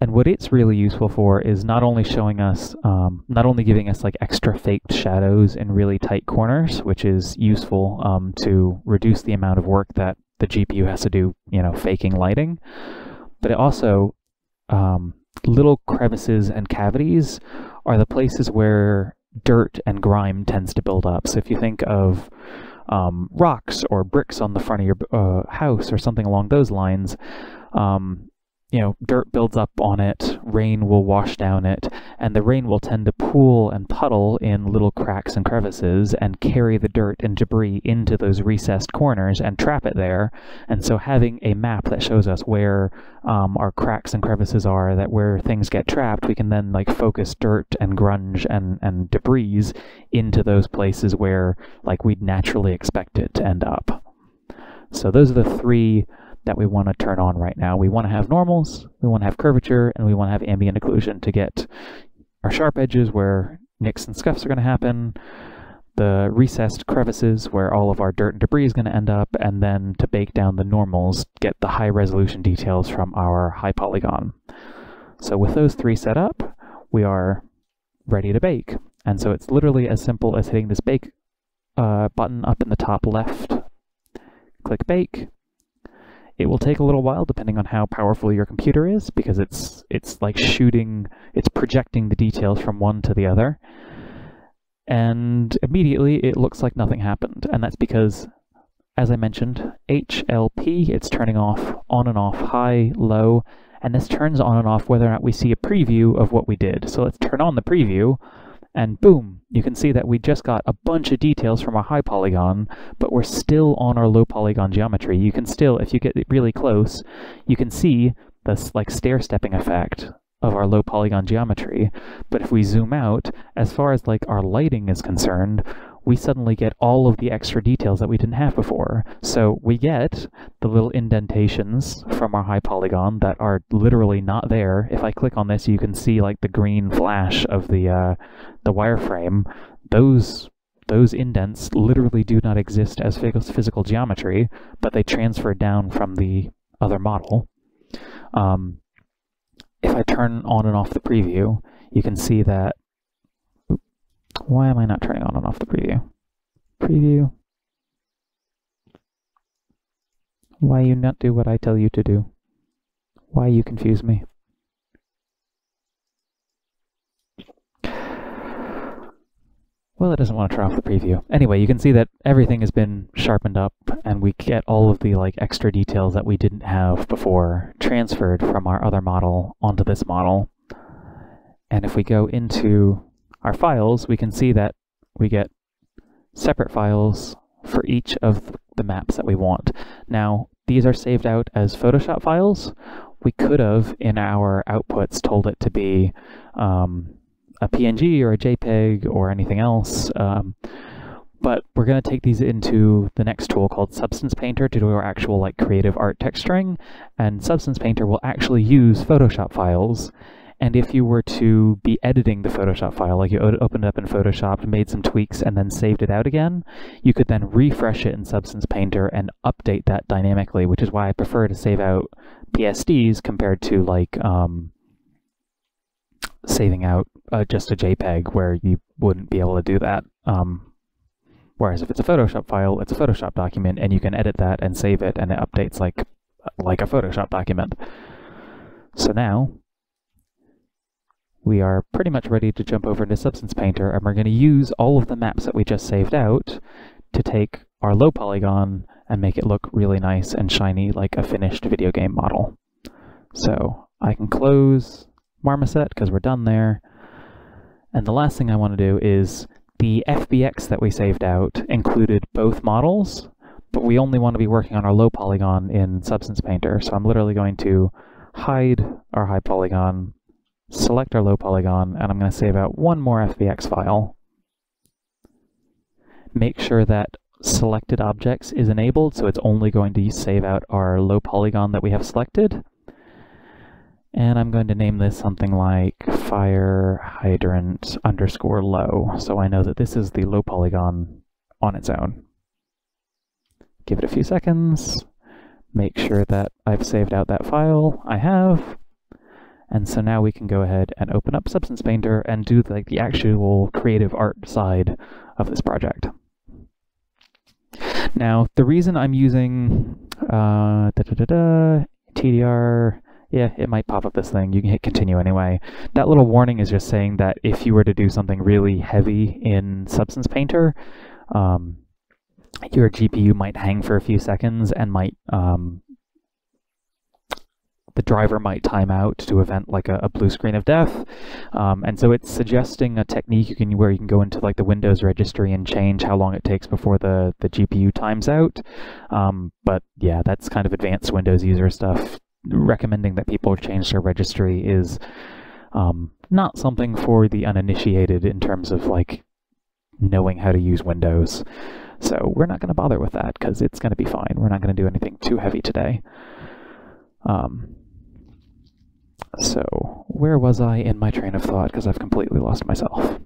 And what it's really useful for is not only showing us, um, not only giving us like extra faked shadows in really tight corners, which is useful um, to reduce the amount of work that the GPU has to do, you know, faking lighting, but it also, um, little crevices and cavities are the places where dirt and grime tends to build up. So if you think of um, rocks or bricks on the front of your uh, house or something along those lines, um, you know, dirt builds up on it, rain will wash down it, and the rain will tend to pool and puddle in little cracks and crevices and carry the dirt and debris into those recessed corners and trap it there. And so having a map that shows us where um, our cracks and crevices are, that where things get trapped, we can then like focus dirt and grunge and, and debris into those places where like we'd naturally expect it to end up. So those are the three that we want to turn on right now. We want to have normals, we want to have curvature, and we want to have ambient occlusion to get our sharp edges where nicks and scuffs are going to happen, the recessed crevices where all of our dirt and debris is going to end up, and then to bake down the normals, get the high resolution details from our high polygon. So with those three set up, we are ready to bake. And so it's literally as simple as hitting this bake uh, button up in the top left, click bake. It will take a little while depending on how powerful your computer is because it's it's like shooting, it's projecting the details from one to the other. And immediately it looks like nothing happened. And that's because, as I mentioned, HLP, it's turning off on and off high, low, and this turns on and off whether or not we see a preview of what we did. So let's turn on the preview, and boom, you can see that we just got a bunch of details from our high polygon, but we're still on our low polygon geometry. You can still, if you get really close, you can see this like stair-stepping effect of our low polygon geometry. But if we zoom out, as far as like our lighting is concerned, we suddenly get all of the extra details that we didn't have before. So we get the little indentations from our high polygon that are literally not there. If I click on this, you can see like the green flash of the uh, the wireframe. Those those indents literally do not exist as physical geometry, but they transfer down from the other model. Um, if I turn on and off the preview, you can see that why am I not turning on and off the preview? Preview. Why you not do what I tell you to do? Why you confuse me? Well, it doesn't want to turn off the preview. Anyway, you can see that everything has been sharpened up and we get all of the like extra details that we didn't have before transferred from our other model onto this model. And if we go into our files, we can see that we get separate files for each of the maps that we want. Now, these are saved out as Photoshop files. We could have, in our outputs, told it to be um, a PNG or a JPEG or anything else. Um, but we're going to take these into the next tool called Substance Painter to do our actual like creative art texturing. And Substance Painter will actually use Photoshop files and if you were to be editing the Photoshop file, like you opened it up in Photoshop, made some tweaks, and then saved it out again, you could then refresh it in Substance Painter and update that dynamically, which is why I prefer to save out PSDs compared to like um, saving out uh, just a JPEG where you wouldn't be able to do that. Um, whereas if it's a Photoshop file, it's a Photoshop document, and you can edit that and save it, and it updates like like a Photoshop document. So now we are pretty much ready to jump over into Substance Painter and we're going to use all of the maps that we just saved out to take our low polygon and make it look really nice and shiny like a finished video game model. So I can close Marmoset because we're done there. And the last thing I want to do is the FBX that we saved out included both models, but we only want to be working on our low polygon in Substance Painter. So I'm literally going to hide our high polygon, select our low polygon, and I'm going to save out one more FBX file. Make sure that selected objects is enabled, so it's only going to save out our low polygon that we have selected. And I'm going to name this something like fire hydrant underscore low, so I know that this is the low polygon on its own. Give it a few seconds, make sure that I've saved out that file. I have. And so now we can go ahead and open up Substance Painter and do like the actual creative art side of this project. Now, the reason I'm using uh, da, da, da, TDR, yeah, it might pop up this thing. You can hit continue anyway. That little warning is just saying that if you were to do something really heavy in Substance Painter, um, your GPU might hang for a few seconds and might um, the driver might time out to event like a, a blue screen of death. Um, and so it's suggesting a technique you can where you can go into like the Windows registry and change how long it takes before the, the GPU times out. Um, but yeah, that's kind of advanced Windows user stuff. Recommending that people change their registry is um, not something for the uninitiated in terms of like knowing how to use Windows. So we're not going to bother with that because it's going to be fine. We're not going to do anything too heavy today. Um, so, where was I in my train of thought? Because I've completely lost myself.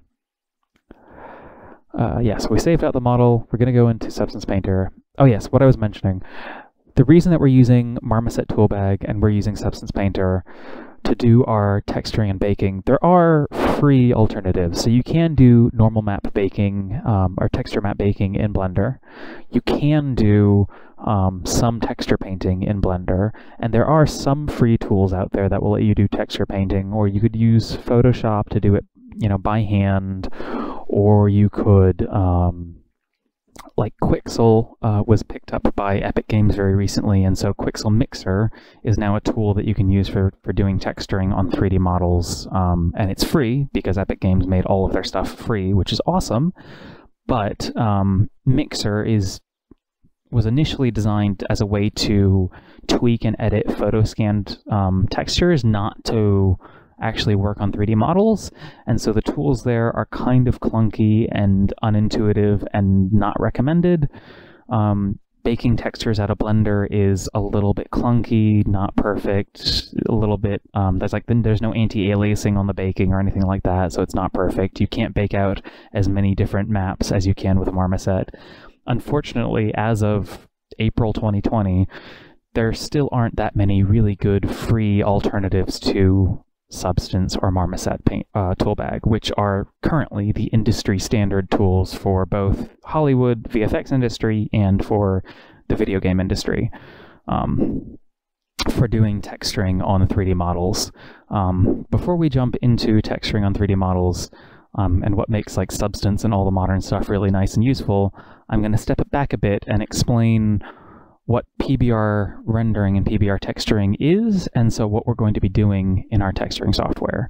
uh, yeah, so we saved out the model. We're going to go into Substance Painter. Oh yes, what I was mentioning. The reason that we're using Marmoset Toolbag and we're using Substance Painter to do our texturing and baking, there are free alternatives. So you can do normal map baking um, or texture map baking in Blender. You can do um, some texture painting in Blender, and there are some free tools out there that will let you do texture painting, or you could use Photoshop to do it, you know, by hand, or you could um, like Quixel uh, was picked up by Epic Games very recently, and so Quixel Mixer is now a tool that you can use for, for doing texturing on 3D models, um, and it's free because Epic Games made all of their stuff free, which is awesome. But um, Mixer is was initially designed as a way to tweak and edit photo scanned um, textures, not to actually work on 3D models. And so the tools there are kind of clunky and unintuitive and not recommended. Um, baking textures out of Blender is a little bit clunky, not perfect, a little bit, um, there's like, there's no anti-aliasing on the baking or anything like that, so it's not perfect. You can't bake out as many different maps as you can with Marmoset. Unfortunately, as of April 2020, there still aren't that many really good free alternatives to Substance or Marmoset paint, uh, tool bag, which are currently the industry standard tools for both Hollywood VFX industry and for the video game industry um, for doing texturing on 3D models. Um, before we jump into texturing on 3D models um, and what makes like Substance and all the modern stuff really nice and useful, I'm going to step it back a bit and explain what PBR rendering and PBR texturing is, and so what we're going to be doing in our texturing software.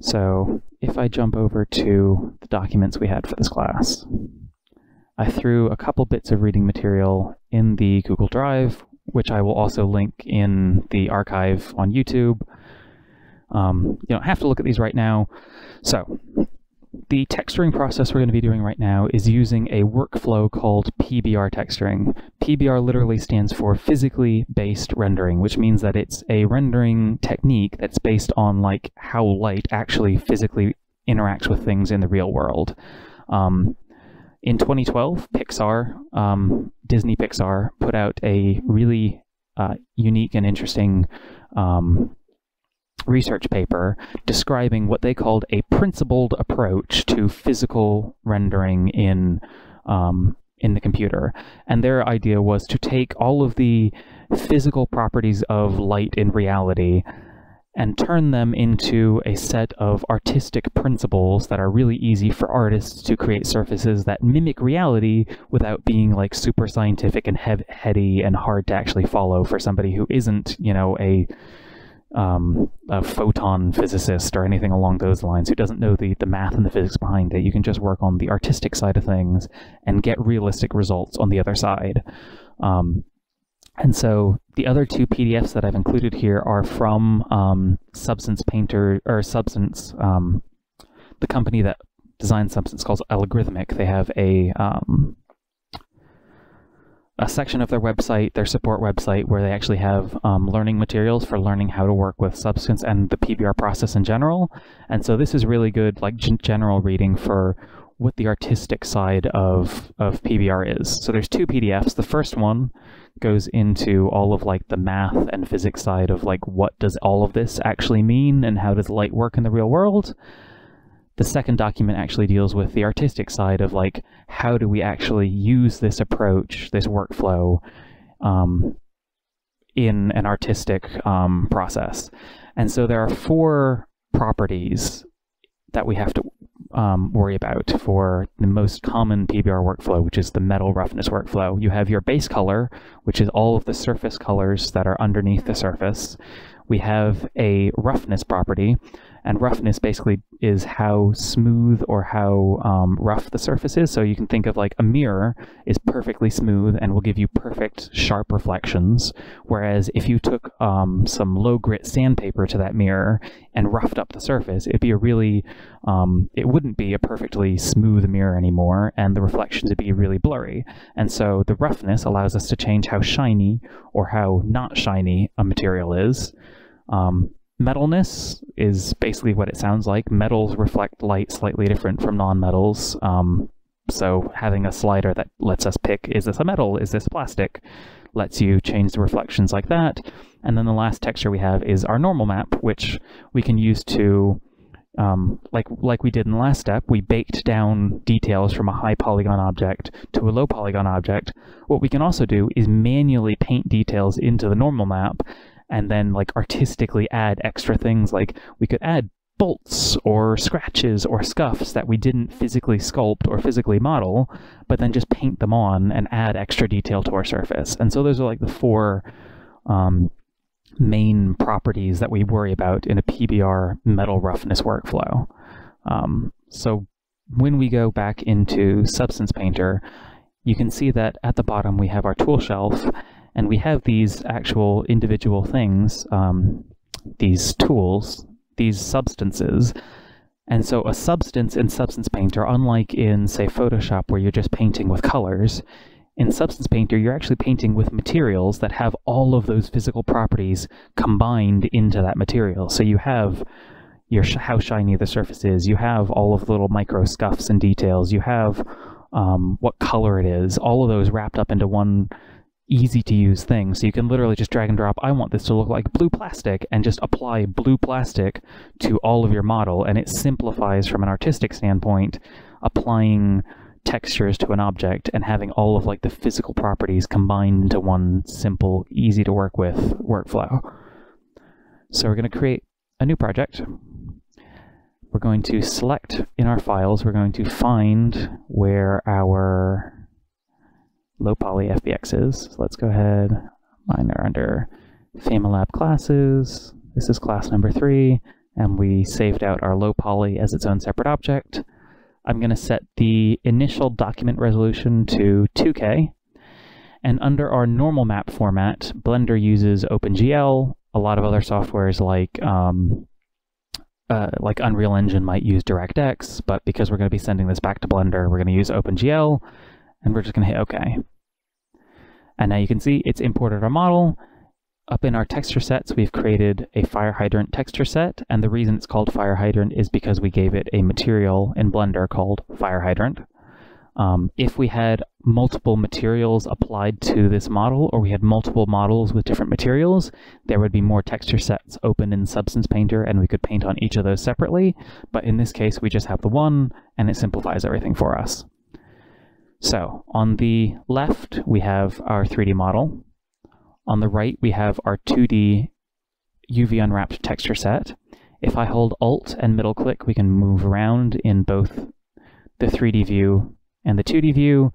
So if I jump over to the documents we had for this class, I threw a couple bits of reading material in the Google Drive, which I will also link in the archive on YouTube. Um, you don't have to look at these right now. So the texturing process we're going to be doing right now is using a workflow called PBR texturing. PBR literally stands for physically based rendering, which means that it's a rendering technique that's based on like how light actually physically interacts with things in the real world. Um, in 2012, Pixar, um, Disney Pixar, put out a really uh, unique and interesting um, research paper describing what they called a principled approach to physical rendering in um, in the computer. And their idea was to take all of the physical properties of light in reality and turn them into a set of artistic principles that are really easy for artists to create surfaces that mimic reality without being like super scientific and heady and hard to actually follow for somebody who isn't, you know, a um, a photon physicist or anything along those lines who doesn't know the, the math and the physics behind it. You can just work on the artistic side of things and get realistic results on the other side. Um, and so the other two PDFs that I've included here are from um, Substance Painter, or Substance, um, the company that designs Substance called Allegorithmic. They have a um, a section of their website, their support website, where they actually have um, learning materials for learning how to work with Substance and the PBR process in general. And so this is really good, like general reading for what the artistic side of, of PBR is. So there's two PDFs. The first one goes into all of like the math and physics side of like what does all of this actually mean and how does light work in the real world the second document actually deals with the artistic side of like how do we actually use this approach, this workflow, um, in an artistic um, process. And so there are four properties that we have to um, worry about for the most common PBR workflow, which is the metal roughness workflow. You have your base color, which is all of the surface colors that are underneath the surface. We have a roughness property, and roughness basically is how smooth or how um, rough the surface is. So you can think of like a mirror is perfectly smooth and will give you perfect sharp reflections. Whereas if you took um, some low grit sandpaper to that mirror and roughed up the surface, it'd be a really, um, it wouldn't be a perfectly smooth mirror anymore, and the reflections would be really blurry. And so the roughness allows us to change how shiny or how not shiny a material is. Um, metalness is basically what it sounds like. Metals reflect light slightly different from non-metals. Um, So having a slider that lets us pick, is this a metal, is this plastic, lets you change the reflections like that. And then the last texture we have is our normal map, which we can use to, um, like, like we did in the last step, we baked down details from a high polygon object to a low polygon object. What we can also do is manually paint details into the normal map and then like artistically add extra things like we could add bolts or scratches or scuffs that we didn't physically sculpt or physically model, but then just paint them on and add extra detail to our surface. And so those are like the four um, main properties that we worry about in a PBR metal roughness workflow. Um, so when we go back into Substance Painter, you can see that at the bottom we have our tool shelf and we have these actual individual things, um, these tools, these substances. And so a substance in Substance Painter, unlike in, say, Photoshop where you're just painting with colors, in Substance Painter you're actually painting with materials that have all of those physical properties combined into that material. So you have your sh how shiny the surface is, you have all of the little micro scuffs and details, you have um, what color it is, all of those wrapped up into one easy to use thing. So you can literally just drag and drop, I want this to look like blue plastic, and just apply blue plastic to all of your model. And it simplifies from an artistic standpoint, applying textures to an object and having all of like the physical properties combined into one simple, easy to work with workflow. So we're going to create a new project. We're going to select in our files, we're going to find where our low poly FBX is. So let's go ahead, mine are under Familab classes. This is class number three, and we saved out our low poly as its own separate object. I'm going to set the initial document resolution to 2K, and under our normal map format, Blender uses OpenGL. A lot of other softwares like um, uh, like Unreal Engine might use DirectX, but because we're going to be sending this back to Blender, we're going to use OpenGL, and we're just going to hit OK. And now you can see it's imported our model. Up in our texture sets, we've created a fire hydrant texture set, and the reason it's called fire hydrant is because we gave it a material in Blender called fire hydrant. Um, if we had multiple materials applied to this model, or we had multiple models with different materials, there would be more texture sets open in Substance Painter, and we could paint on each of those separately. But in this case, we just have the one, and it simplifies everything for us. So on the left, we have our 3D model. On the right, we have our 2D UV unwrapped texture set. If I hold Alt and middle click, we can move around in both the 3D view and the 2D view.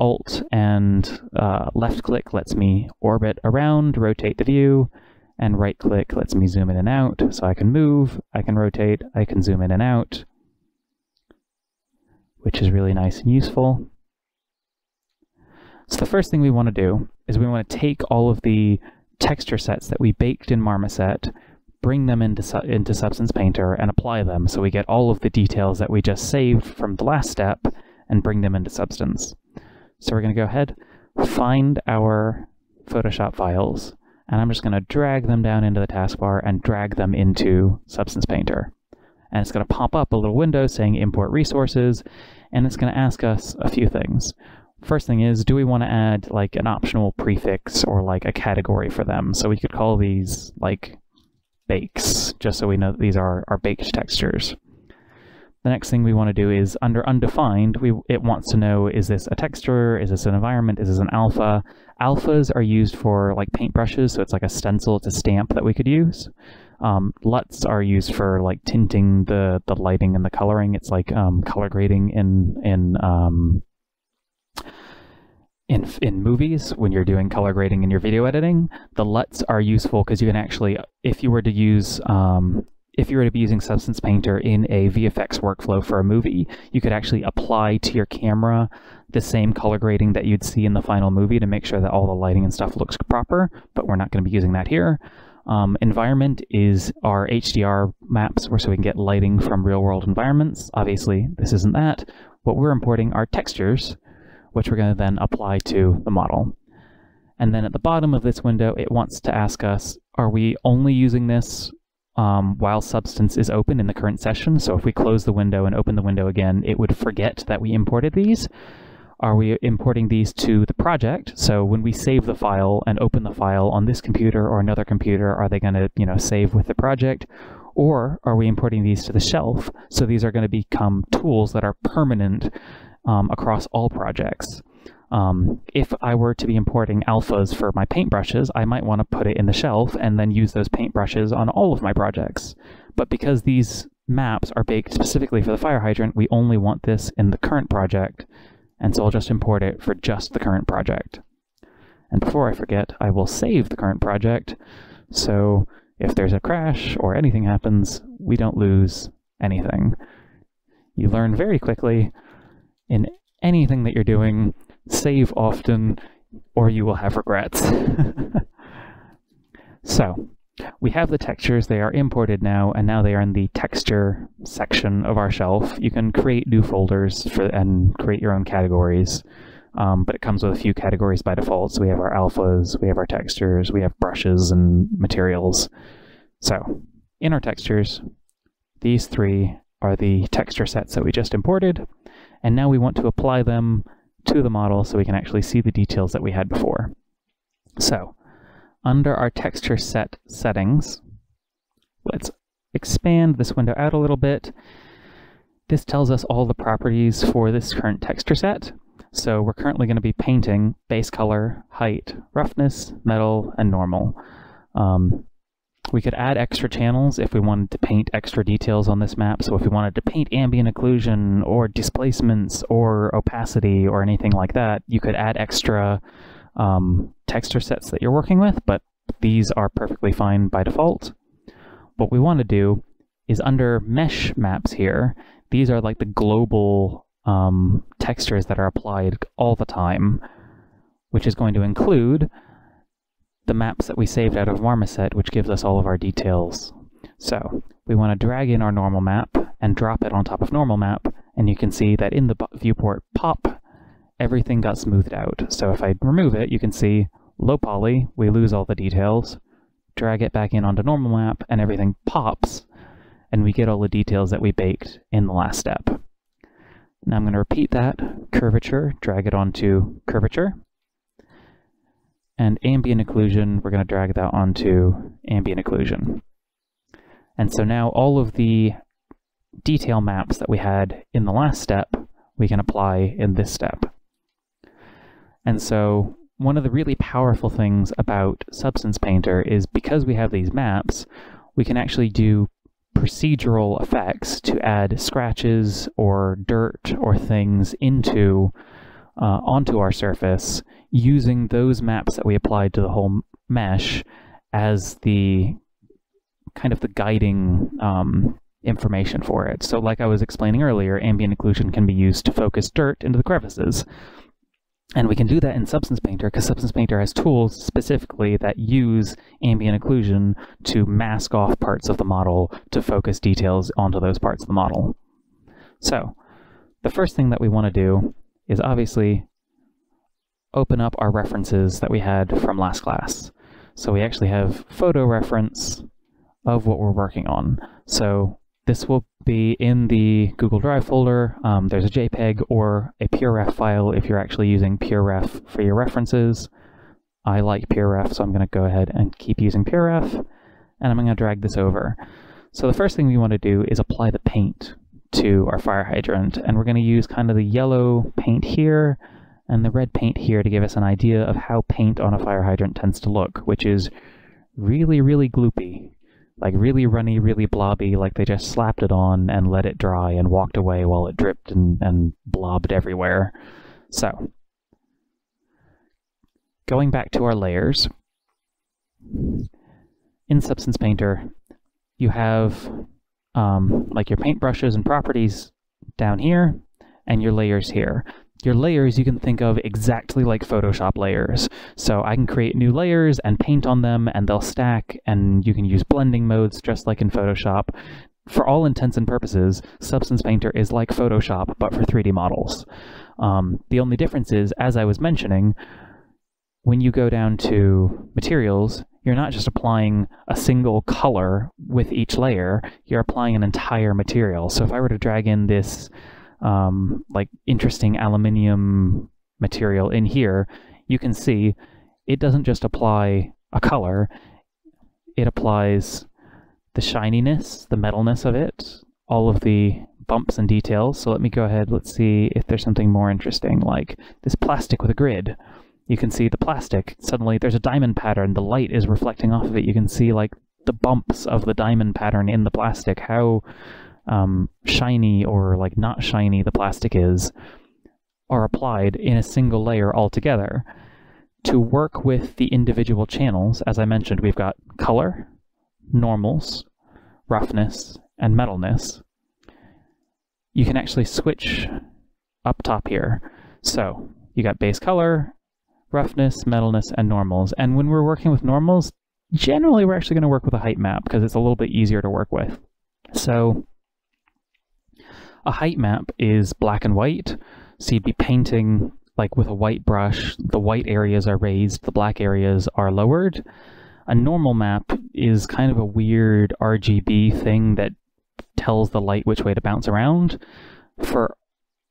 Alt and uh, left click lets me orbit around, rotate the view, and right click lets me zoom in and out. So I can move, I can rotate, I can zoom in and out, which is really nice and useful. So the first thing we want to do is we want to take all of the texture sets that we baked in Marmoset, bring them into, into Substance Painter and apply them so we get all of the details that we just saved from the last step and bring them into Substance. So we're going to go ahead, find our Photoshop files, and I'm just going to drag them down into the taskbar and drag them into Substance Painter. And it's going to pop up a little window saying import resources, and it's going to ask us a few things. First thing is, do we want to add like an optional prefix or like a category for them? So we could call these like bakes, just so we know these are our baked textures. The next thing we want to do is under undefined, we it wants to know is this a texture, is this an environment, is this an alpha? Alphas are used for like paintbrushes, so it's like a stencil, it's a stamp that we could use. Um, LUTs are used for like tinting the the lighting and the coloring. It's like um, color grading in in um, in, in movies when you're doing color grading in your video editing, the LUTs are useful because you can actually, if you were to use, um, if you were to be using Substance Painter in a VFX workflow for a movie, you could actually apply to your camera the same color grading that you'd see in the final movie to make sure that all the lighting and stuff looks proper, but we're not going to be using that here. Um, environment is our HDR maps where so we can get lighting from real world environments. Obviously, this isn't that. What we're importing are textures, which we're going to then apply to the model. And then at the bottom of this window, it wants to ask us, are we only using this um, while Substance is open in the current session. So if we close the window and open the window again, it would forget that we imported these. Are we importing these to the project? So when we save the file and open the file on this computer or another computer, are they going to you know save with the project? Or are we importing these to the shelf? So these are going to become tools that are permanent um, across all projects. Um, if I were to be importing alphas for my paintbrushes, I might want to put it in the shelf and then use those paintbrushes on all of my projects. But because these maps are baked specifically for the fire hydrant, we only want this in the current project, and so I'll just import it for just the current project. And before I forget, I will save the current project, so if there's a crash or anything happens, we don't lose anything. You learn very quickly in anything that you're doing save often, or you will have regrets. so, we have the textures, they are imported now, and now they are in the texture section of our shelf. You can create new folders for and create your own categories, um, but it comes with a few categories by default. So we have our alphas, we have our textures, we have brushes and materials. So, in our textures, these three are the texture sets that we just imported, and now we want to apply them to the model so we can actually see the details that we had before. So, under our texture set settings, let's expand this window out a little bit. This tells us all the properties for this current texture set. So we're currently going to be painting base color, height, roughness, metal, and normal. Um, we could add extra channels if we wanted to paint extra details on this map. So if we wanted to paint ambient occlusion or displacements or opacity or anything like that, you could add extra um, texture sets that you're working with, but these are perfectly fine by default. What we want to do is under mesh maps here, these are like the global um, textures that are applied all the time, which is going to include the maps that we saved out of Marmoset, which gives us all of our details. So we want to drag in our normal map and drop it on top of normal map, and you can see that in the viewport pop, everything got smoothed out. So if I remove it, you can see low poly, we lose all the details, drag it back in onto normal map, and everything pops, and we get all the details that we baked in the last step. Now I'm going to repeat that, curvature, drag it onto curvature, and ambient occlusion, we're going to drag that onto ambient occlusion. And so now all of the detail maps that we had in the last step, we can apply in this step. And so one of the really powerful things about Substance Painter is because we have these maps, we can actually do procedural effects to add scratches or dirt or things into uh, onto our surface using those maps that we applied to the whole mesh as the kind of the guiding um, information for it. So like I was explaining earlier, ambient occlusion can be used to focus dirt into the crevices. And we can do that in Substance Painter because Substance Painter has tools specifically that use ambient occlusion to mask off parts of the model to focus details onto those parts of the model. So the first thing that we want to do is obviously open up our references that we had from last class. So we actually have photo reference of what we're working on. So this will be in the Google Drive folder. Um, there's a JPEG or a PureRef file if you're actually using PureRef for your references. I like PureRef, so I'm going to go ahead and keep using PureRef, and I'm going to drag this over. So the first thing we want to do is apply the paint to our fire hydrant. And we're going to use kind of the yellow paint here and the red paint here to give us an idea of how paint on a fire hydrant tends to look, which is really, really gloopy. Like really runny, really blobby, like they just slapped it on and let it dry and walked away while it dripped and, and blobbed everywhere. So, going back to our layers, in Substance Painter, you have um, like your paintbrushes and properties down here, and your layers here. Your layers you can think of exactly like Photoshop layers. So I can create new layers and paint on them, and they'll stack, and you can use blending modes just like in Photoshop. For all intents and purposes, Substance Painter is like Photoshop, but for 3D models. Um, the only difference is, as I was mentioning, when you go down to materials, you're not just applying a single color with each layer, you're applying an entire material. So if I were to drag in this um, like interesting aluminium material in here, you can see it doesn't just apply a color, it applies the shininess, the metalness of it, all of the bumps and details. So let me go ahead, let's see if there's something more interesting, like this plastic with a grid you can see the plastic. Suddenly there's a diamond pattern. The light is reflecting off of it. You can see like the bumps of the diamond pattern in the plastic, how um, shiny or like not shiny the plastic is, are applied in a single layer altogether. To work with the individual channels, as I mentioned, we've got color, normals, roughness, and metalness. You can actually switch up top here. So you got base color, roughness, metalness, and normals. And when we're working with normals, generally we're actually going to work with a height map because it's a little bit easier to work with. So a height map is black and white. So you'd be painting like with a white brush, the white areas are raised, the black areas are lowered. A normal map is kind of a weird RGB thing that tells the light which way to bounce around. For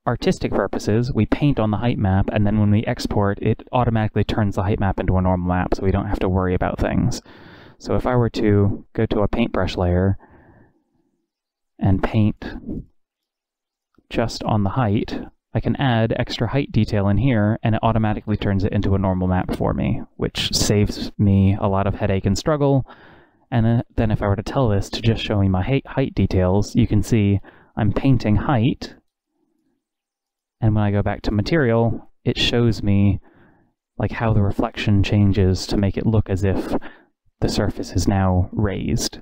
artistic purposes, we paint on the height map, and then when we export, it automatically turns the height map into a normal map, so we don't have to worry about things. So if I were to go to a paintbrush layer and paint just on the height, I can add extra height detail in here, and it automatically turns it into a normal map for me, which saves me a lot of headache and struggle. And uh, then if I were to tell this to just show me my height details, you can see I'm painting height, and when I go back to material, it shows me like how the reflection changes to make it look as if the surface is now raised.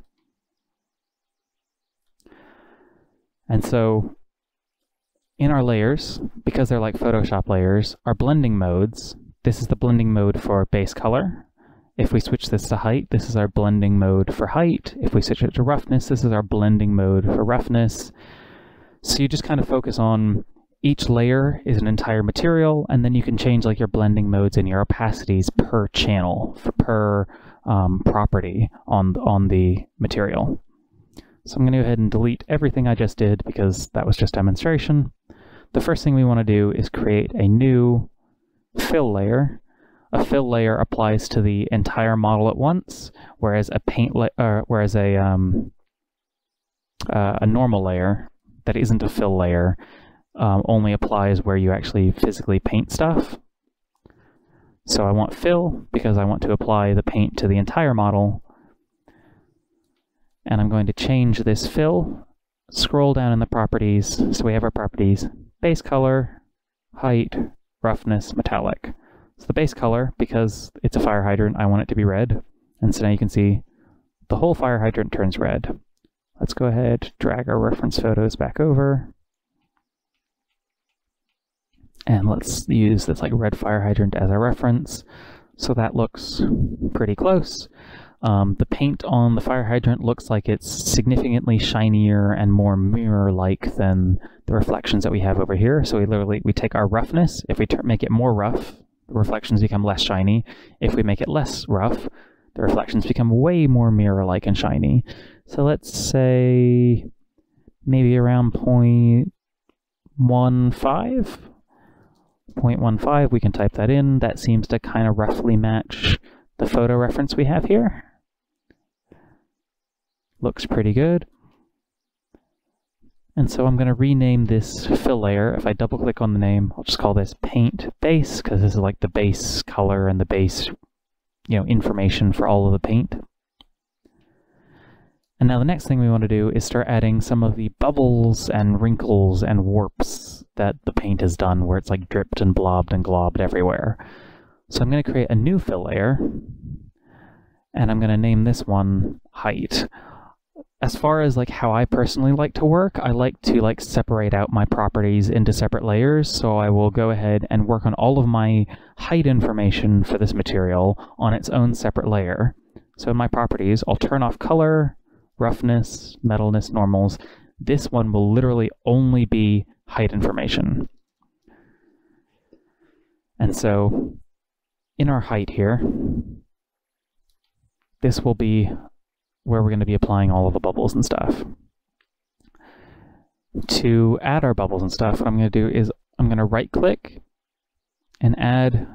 And so in our layers, because they're like Photoshop layers, our blending modes, this is the blending mode for base color. If we switch this to height, this is our blending mode for height. If we switch it to roughness, this is our blending mode for roughness. So you just kind of focus on each layer is an entire material, and then you can change like your blending modes and your opacities per channel, per um, property on, on the material. So I'm going to go ahead and delete everything I just did because that was just demonstration. The first thing we want to do is create a new fill layer. A fill layer applies to the entire model at once, whereas a paint uh, whereas a um, uh, a normal layer that isn't a fill layer um, only applies where you actually physically paint stuff. So I want fill because I want to apply the paint to the entire model. And I'm going to change this fill, scroll down in the properties, so we have our properties, base color, height, roughness, metallic. So the base color, because it's a fire hydrant, I want it to be red. And so now you can see the whole fire hydrant turns red. Let's go ahead, drag our reference photos back over. And let's use this like red fire hydrant as a reference. So that looks pretty close. Um, the paint on the fire hydrant looks like it's significantly shinier and more mirror-like than the reflections that we have over here. So we literally, we take our roughness, if we make it more rough, the reflections become less shiny. If we make it less rough, the reflections become way more mirror-like and shiny. So let's say maybe around 0.15 0.15, we can type that in. That seems to kind of roughly match the photo reference we have here. Looks pretty good. And so I'm going to rename this fill layer. If I double click on the name, I'll just call this paint base because this is like the base color and the base you know, information for all of the paint. And now the next thing we want to do is start adding some of the bubbles and wrinkles and warps that the paint has done where it's like dripped and blobbed and globbed everywhere. So I'm going to create a new fill layer and I'm going to name this one height. As far as like how I personally like to work, I like to like separate out my properties into separate layers. So I will go ahead and work on all of my height information for this material on its own separate layer. So in my properties, I'll turn off color, roughness, metalness, normals. This one will literally only be height information. And so in our height here, this will be where we're going to be applying all of the bubbles and stuff. To add our bubbles and stuff, what I'm going to do is I'm going to right click and add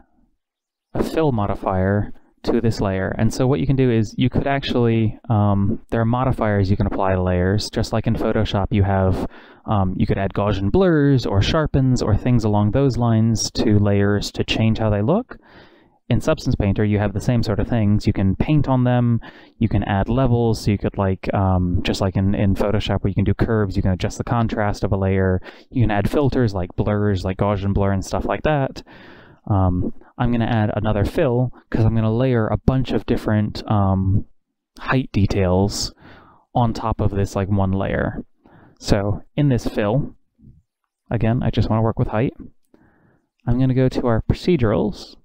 a fill modifier to this layer. And so what you can do is you could actually, um, there are modifiers you can apply to layers, just like in Photoshop you have, um, you could add Gaussian blurs or sharpens or things along those lines to layers to change how they look. In Substance Painter, you have the same sort of things. You can paint on them, you can add levels, so you could like, um, just like in, in Photoshop where you can do curves, you can adjust the contrast of a layer, you can add filters like blurs, like Gaussian blur and stuff like that. Um, I'm going to add another fill because I'm going to layer a bunch of different um, height details on top of this like one layer. So in this fill, again, I just want to work with height. I'm going to go to our procedurals,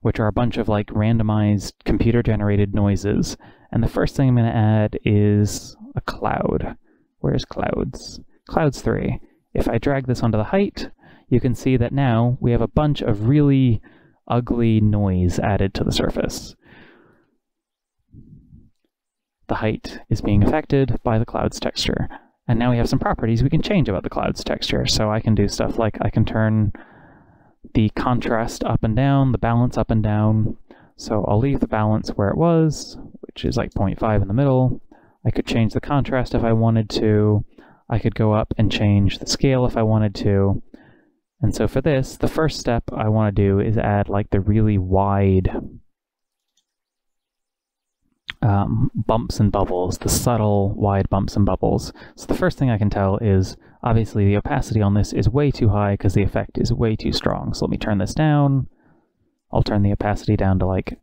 which are a bunch of like randomized computer generated noises. And the first thing I'm going to add is a cloud. Where's clouds? Clouds 3. If I drag this onto the height, you can see that now we have a bunch of really ugly noise added to the surface. The height is being affected by the cloud's texture. And now we have some properties we can change about the cloud's texture. So I can do stuff like I can turn the contrast up and down, the balance up and down. So I'll leave the balance where it was, which is like 0.5 in the middle. I could change the contrast if I wanted to. I could go up and change the scale if I wanted to. And so for this, the first step I want to do is add like the really wide um, bumps and bubbles, the subtle wide bumps and bubbles. So the first thing I can tell is obviously the opacity on this is way too high because the effect is way too strong. So let me turn this down. I'll turn the opacity down to like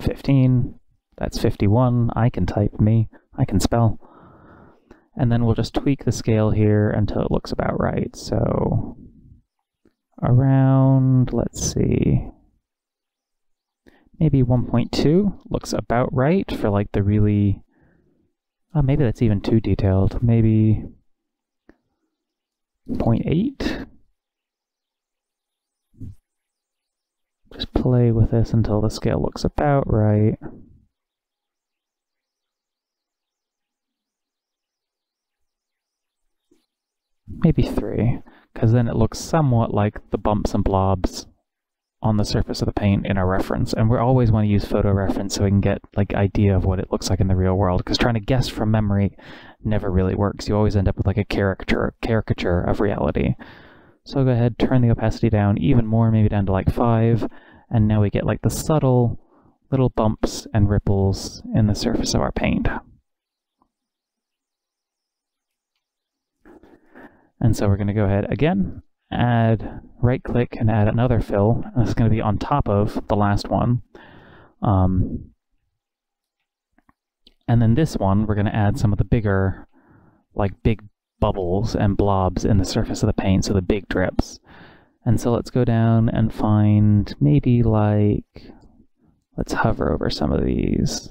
15. That's 51. I can type me. I can spell. And then we'll just tweak the scale here until it looks about right. So around, let's see, maybe 1.2 looks about right for like the really, oh, maybe that's even too detailed, maybe 0.8. Just play with this until the scale looks about right. Maybe 3 because then it looks somewhat like the bumps and blobs on the surface of the paint in our reference. And we always want to use photo reference so we can get like idea of what it looks like in the real world. Because trying to guess from memory never really works. You always end up with like a caricature caricature of reality. So go ahead, turn the opacity down even more, maybe down to like five, and now we get like the subtle little bumps and ripples in the surface of our paint. And so we're going to go ahead again, add, right click and add another fill. And is going to be on top of the last one. Um, and then this one, we're going to add some of the bigger, like big bubbles and blobs in the surface of the paint, so the big drips. And so let's go down and find maybe like, let's hover over some of these.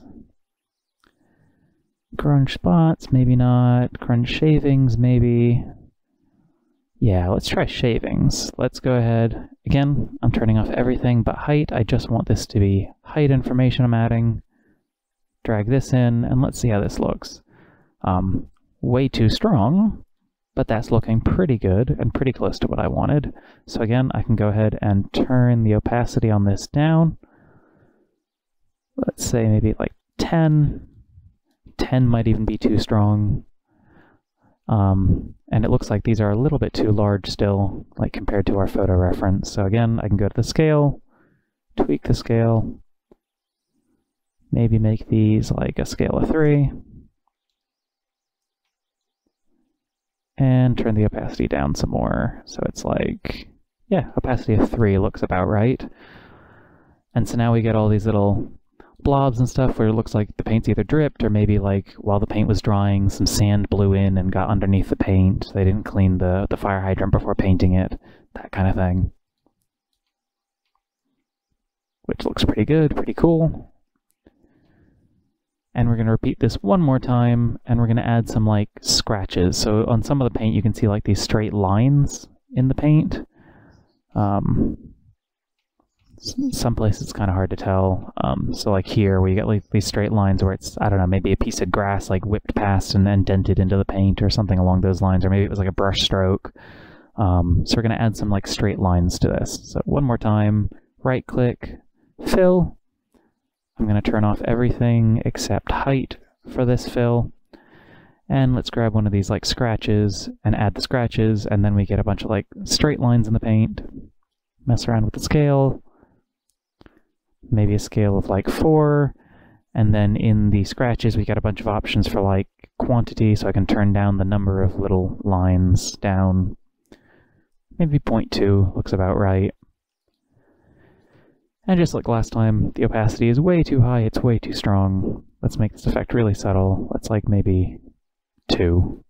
Grunge spots, maybe not. Grunge shavings, maybe. Yeah, let's try shavings. Let's go ahead. Again, I'm turning off everything but height. I just want this to be height information I'm adding. Drag this in, and let's see how this looks. Um, way too strong, but that's looking pretty good and pretty close to what I wanted. So again, I can go ahead and turn the opacity on this down. Let's say maybe like 10. 10 might even be too strong. Um, and it looks like these are a little bit too large still, like compared to our photo reference. So again, I can go to the scale, tweak the scale, maybe make these like a scale of three, and turn the opacity down some more. So it's like, yeah, opacity of three looks about right. And so now we get all these little blobs and stuff where it looks like the paint's either dripped or maybe like while the paint was drying some sand blew in and got underneath the paint. They didn't clean the, the fire hydrant before painting it, that kind of thing. Which looks pretty good, pretty cool. And we're going to repeat this one more time and we're going to add some like scratches. So on some of the paint you can see like these straight lines in the paint. Um, some places it's kind of hard to tell. Um, so like here, we get like these straight lines where it's I don't know, maybe a piece of grass like whipped past and then dented into the paint or something along those lines, or maybe it was like a brush stroke. Um, so we're going to add some like straight lines to this. So one more time, right click, fill. I'm going to turn off everything except height for this fill. And let's grab one of these like scratches and add the scratches, and then we get a bunch of like straight lines in the paint. Mess around with the scale. Maybe a scale of like four. And then in the scratches, we got a bunch of options for like quantity, so I can turn down the number of little lines down. Maybe 0.2 looks about right. And just like last time, the opacity is way too high, it's way too strong. Let's make this effect really subtle. Let's like maybe 2.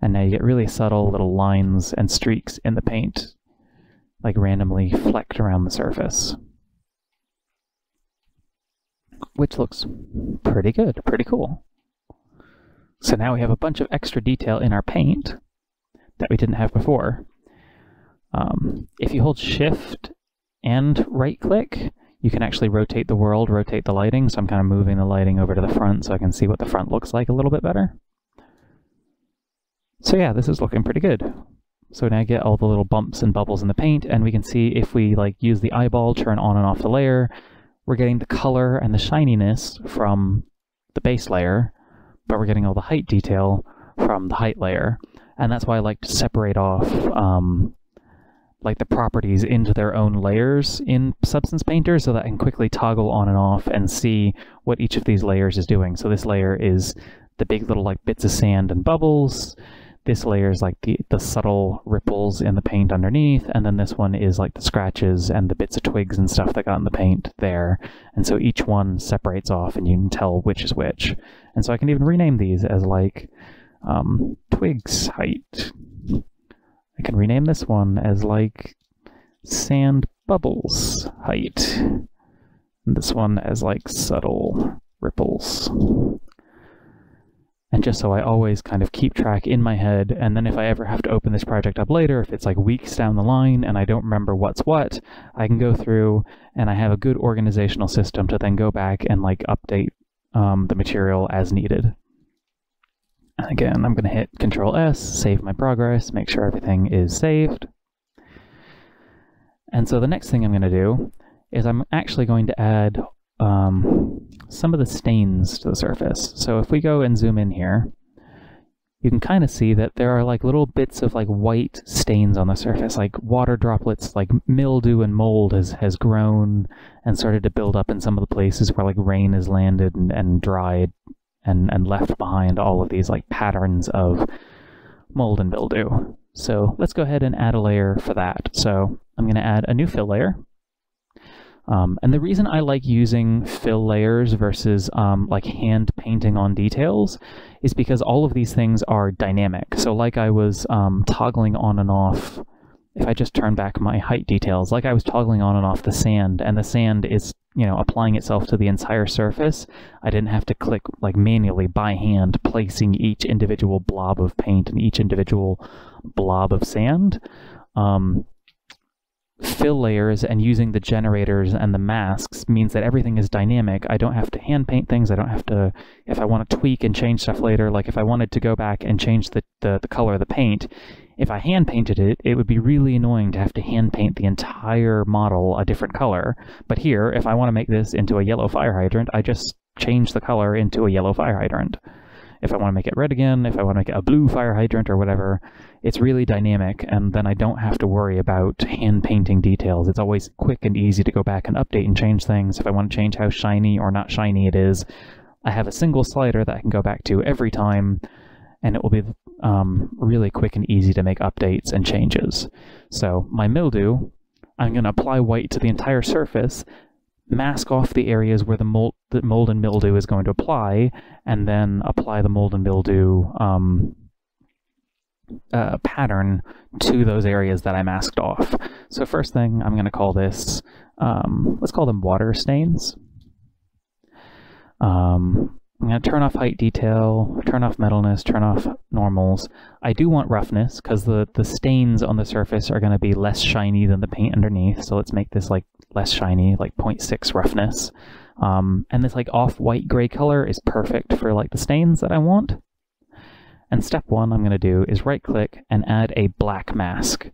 And now you get really subtle little lines and streaks in the paint, like randomly flecked around the surface. Which looks pretty good, pretty cool. So now we have a bunch of extra detail in our paint that we didn't have before. Um, if you hold shift and right click, you can actually rotate the world, rotate the lighting. So I'm kind of moving the lighting over to the front so I can see what the front looks like a little bit better. So yeah, this is looking pretty good. So now I get all the little bumps and bubbles in the paint, and we can see if we like use the eyeball, turn on and off the layer, we're getting the color and the shininess from the base layer, but we're getting all the height detail from the height layer. And that's why I like to separate off um, like the properties into their own layers in Substance Painter so that I can quickly toggle on and off and see what each of these layers is doing. So this layer is the big little like bits of sand and bubbles. This layer is like the, the subtle ripples in the paint underneath, and then this one is like the scratches and the bits of twigs and stuff that got in the paint there. And so each one separates off and you can tell which is which. And so I can even rename these as like um, twigs height I can rename this one as like sand bubbles height. And this one as like subtle ripples. And just so I always kind of keep track in my head, and then if I ever have to open this project up later, if it's like weeks down the line and I don't remember what's what, I can go through and I have a good organizational system to then go back and like update um, the material as needed. And again, I'm going to hit Control S, save my progress, make sure everything is saved. And so the next thing I'm going to do is I'm actually going to add um, some of the stains to the surface. So if we go and zoom in here, you can kind of see that there are like little bits of like white stains on the surface, like water droplets, like mildew and mold has, has grown and started to build up in some of the places where like rain has landed and, and dried and, and left behind all of these like patterns of mold and mildew. So let's go ahead and add a layer for that. So I'm going to add a new fill layer. Um, and the reason I like using fill layers versus um, like hand painting on details is because all of these things are dynamic. So like I was um, toggling on and off, if I just turn back my height details, like I was toggling on and off the sand, and the sand is you know, applying itself to the entire surface. I didn't have to click like manually by hand, placing each individual blob of paint and each individual blob of sand. Um, fill layers and using the generators and the masks means that everything is dynamic. I don't have to hand paint things. I don't have to, if I want to tweak and change stuff later, like if I wanted to go back and change the, the, the color of the paint, if I hand painted it, it would be really annoying to have to hand paint the entire model a different color. But here, if I want to make this into a yellow fire hydrant, I just change the color into a yellow fire hydrant. If I want to make it red again, if I want to make it a blue fire hydrant or whatever, it's really dynamic, and then I don't have to worry about hand painting details. It's always quick and easy to go back and update and change things. If I want to change how shiny or not shiny it is, I have a single slider that I can go back to every time, and it will be um, really quick and easy to make updates and changes. So my mildew, I'm going to apply white to the entire surface, mask off the areas where the mold, the mold and mildew is going to apply, and then apply the mold and mildew um, uh, pattern to those areas that I masked off. So first thing, I'm going to call this, um, let's call them water stains. Um, I'm to turn off height detail, turn off metalness, turn off normals. I do want roughness because the, the stains on the surface are going to be less shiny than the paint underneath. So let's make this like less shiny, like 0.6 roughness. Um, and this like off-white gray color is perfect for like the stains that I want. And step one I'm going to do is right click and add a black mask.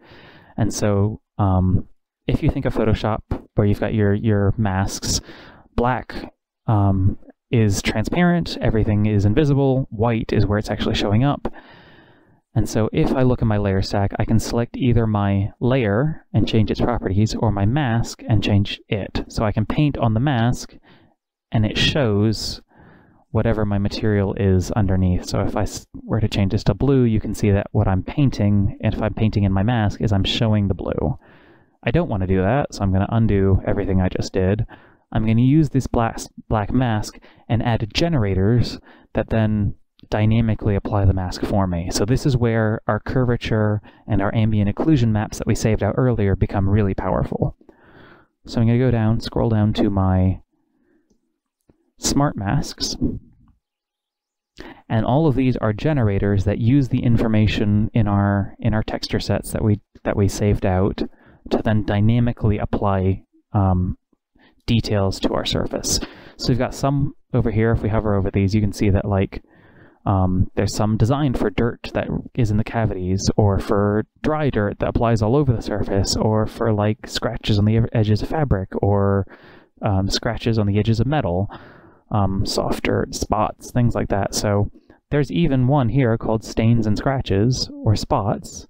And so um, if you think of Photoshop where you've got your, your masks, black um, is transparent, everything is invisible, white is where it's actually showing up. And so if I look in my layer stack, I can select either my layer and change its properties or my mask and change it. So I can paint on the mask and it shows whatever my material is underneath. So if I were to change this to blue, you can see that what I'm painting, and if I'm painting in my mask, is I'm showing the blue. I don't want to do that, so I'm going to undo everything I just did. I'm going to use this black, black mask and add generators that then dynamically apply the mask for me. So this is where our curvature and our ambient occlusion maps that we saved out earlier become really powerful. So I'm going to go down, scroll down to my smart masks. And all of these are generators that use the information in our in our texture sets that we that we saved out to then dynamically apply um, details to our surface. So we've got some over here, if we hover over these, you can see that like um, there's some design for dirt that is in the cavities, or for dry dirt that applies all over the surface, or for like scratches on the edges of fabric, or um, scratches on the edges of metal, um, soft dirt, spots, things like that. So there's even one here called stains and scratches, or spots.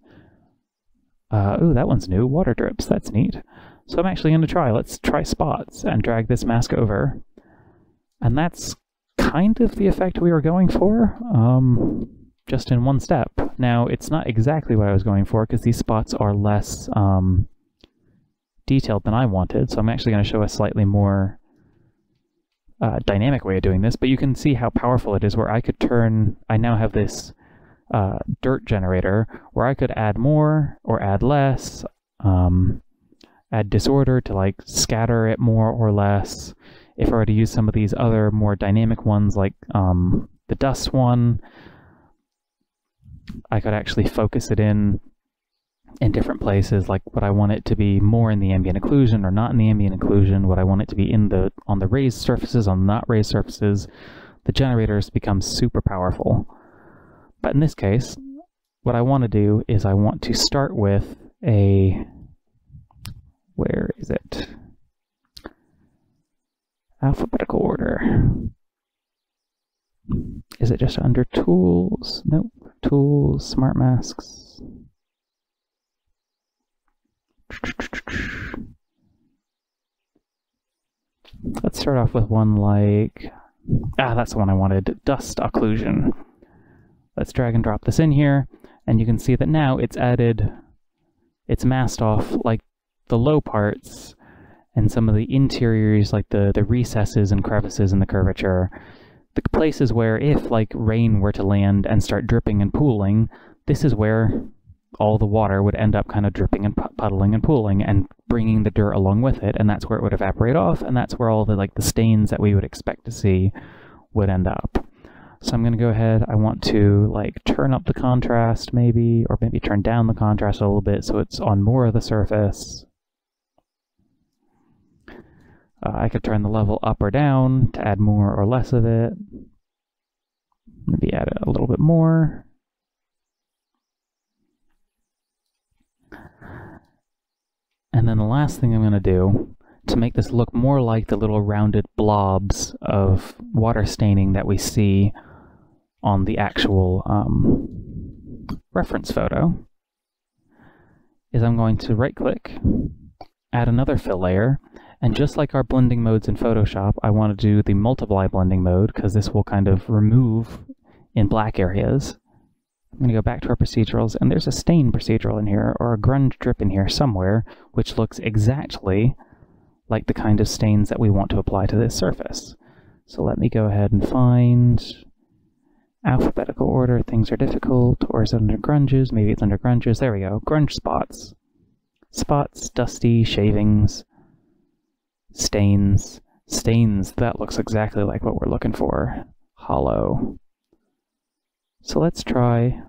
Uh, ooh, that one's new, water drips, that's neat. So I'm actually going to try. Let's try spots and drag this mask over. And that's kind of the effect we were going for, um, just in one step. Now, it's not exactly what I was going for because these spots are less um, detailed than I wanted. So I'm actually going to show a slightly more uh, dynamic way of doing this, but you can see how powerful it is where I could turn, I now have this uh, dirt generator where I could add more or add less. Um, add disorder to like scatter it more or less. If I were to use some of these other more dynamic ones like um, the dust one, I could actually focus it in in different places, like what I want it to be more in the ambient occlusion or not in the ambient occlusion, what I want it to be in the on the raised surfaces, on not raised surfaces. The generators become super powerful. But in this case, what I want to do is I want to start with a where is it? Alphabetical order. Is it just under tools? Nope. Tools, smart masks. Let's start off with one like, ah, that's the one I wanted, dust occlusion. Let's drag and drop this in here, and you can see that now it's added, it's masked off like the low parts and some of the interiors, like the, the recesses and crevices in the curvature, the places where if like rain were to land and start dripping and pooling, this is where all the water would end up kind of dripping and puddling and pooling and bringing the dirt along with it, and that's where it would evaporate off, and that's where all the like the stains that we would expect to see would end up. So I'm going to go ahead, I want to like turn up the contrast maybe, or maybe turn down the contrast a little bit so it's on more of the surface. Uh, I could turn the level up or down to add more or less of it. Maybe add a little bit more. And then the last thing I'm going to do to make this look more like the little rounded blobs of water staining that we see on the actual um, reference photo is I'm going to right click, add another fill layer, and just like our blending modes in Photoshop, I want to do the multiply blending mode because this will kind of remove in black areas. I'm going to go back to our procedurals, and there's a stain procedural in here, or a grunge drip in here somewhere, which looks exactly like the kind of stains that we want to apply to this surface. So let me go ahead and find alphabetical order, things are difficult, or is it under grunges? Maybe it's under grunges. There we go, grunge spots. Spots, dusty, shavings, stains. Stains, that looks exactly like what we're looking for. hollow. So let's try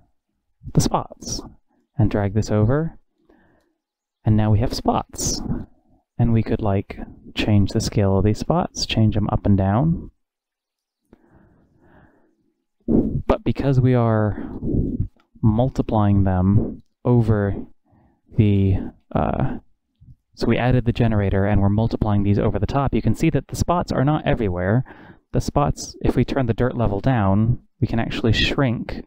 the spots and drag this over. And now we have spots. And we could like change the scale of these spots, change them up and down. But because we are multiplying them over the, uh, so we added the generator and we're multiplying these over the top, you can see that the spots are not everywhere. The spots, if we turn the dirt level down, we can actually shrink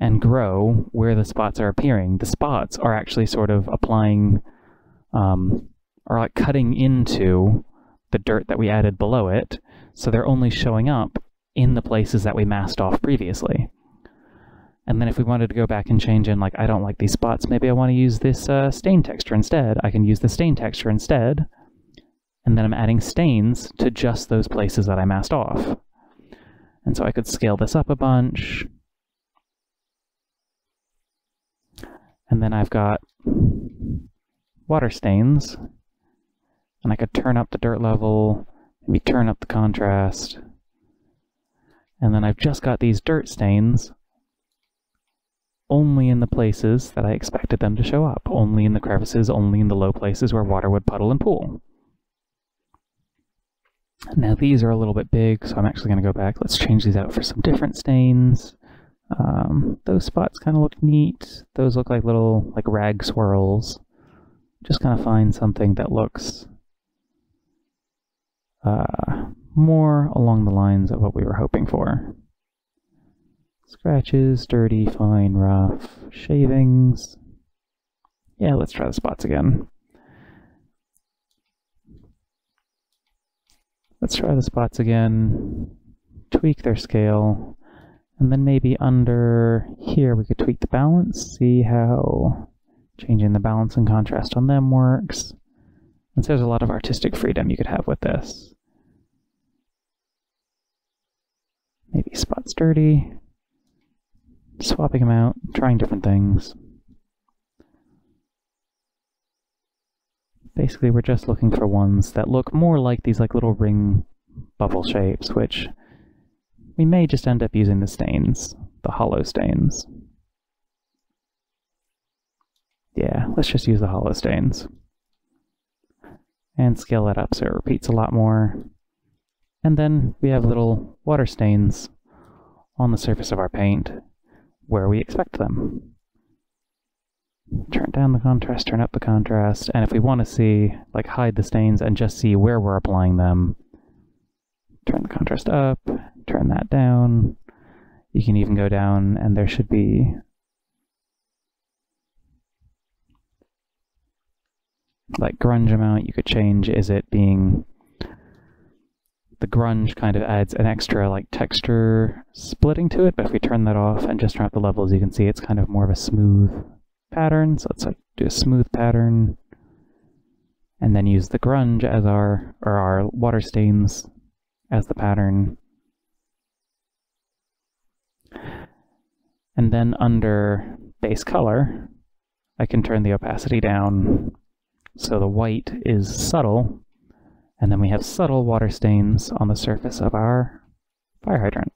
and grow where the spots are appearing. The spots are actually sort of applying, um, are like cutting into the dirt that we added below it, so they're only showing up in the places that we masked off previously. And then if we wanted to go back and change in, like, I don't like these spots, maybe I want to use this uh, stain texture instead, I can use the stain texture instead, and then I'm adding stains to just those places that I masked off. And so I could scale this up a bunch, And then I've got water stains. And I could turn up the dirt level, maybe turn up the contrast. And then I've just got these dirt stains only in the places that I expected them to show up, only in the crevices, only in the low places where water would puddle and pool. Now these are a little bit big, so I'm actually going to go back. Let's change these out for some different stains. Um, those spots kind of look neat. Those look like little like rag swirls. Just kind of find something that looks uh, more along the lines of what we were hoping for. Scratches, dirty, fine, rough, shavings. Yeah, let's try the spots again. Let's try the spots again. Tweak their scale. And then maybe under here we could tweak the balance, see how changing the balance and contrast on them works. And so there's a lot of artistic freedom you could have with this. Maybe spots dirty, swapping them out, trying different things. Basically, we're just looking for ones that look more like these like little ring bubble shapes, which we may just end up using the stains, the hollow stains. Yeah, let's just use the hollow stains. And scale that up so it repeats a lot more. And then we have little water stains on the surface of our paint where we expect them. Turn down the contrast, turn up the contrast, and if we want to see, like hide the stains and just see where we're applying them, turn the contrast up, turn that down. You can even go down and there should be like grunge amount you could change. Is it being the grunge kind of adds an extra like texture splitting to it, but if we turn that off and just turn up the levels, you can see it's kind of more of a smooth pattern. So let's like do a smooth pattern and then use the grunge as our or our water stains as the pattern And then under base color, I can turn the opacity down so the white is subtle, and then we have subtle water stains on the surface of our fire hydrant.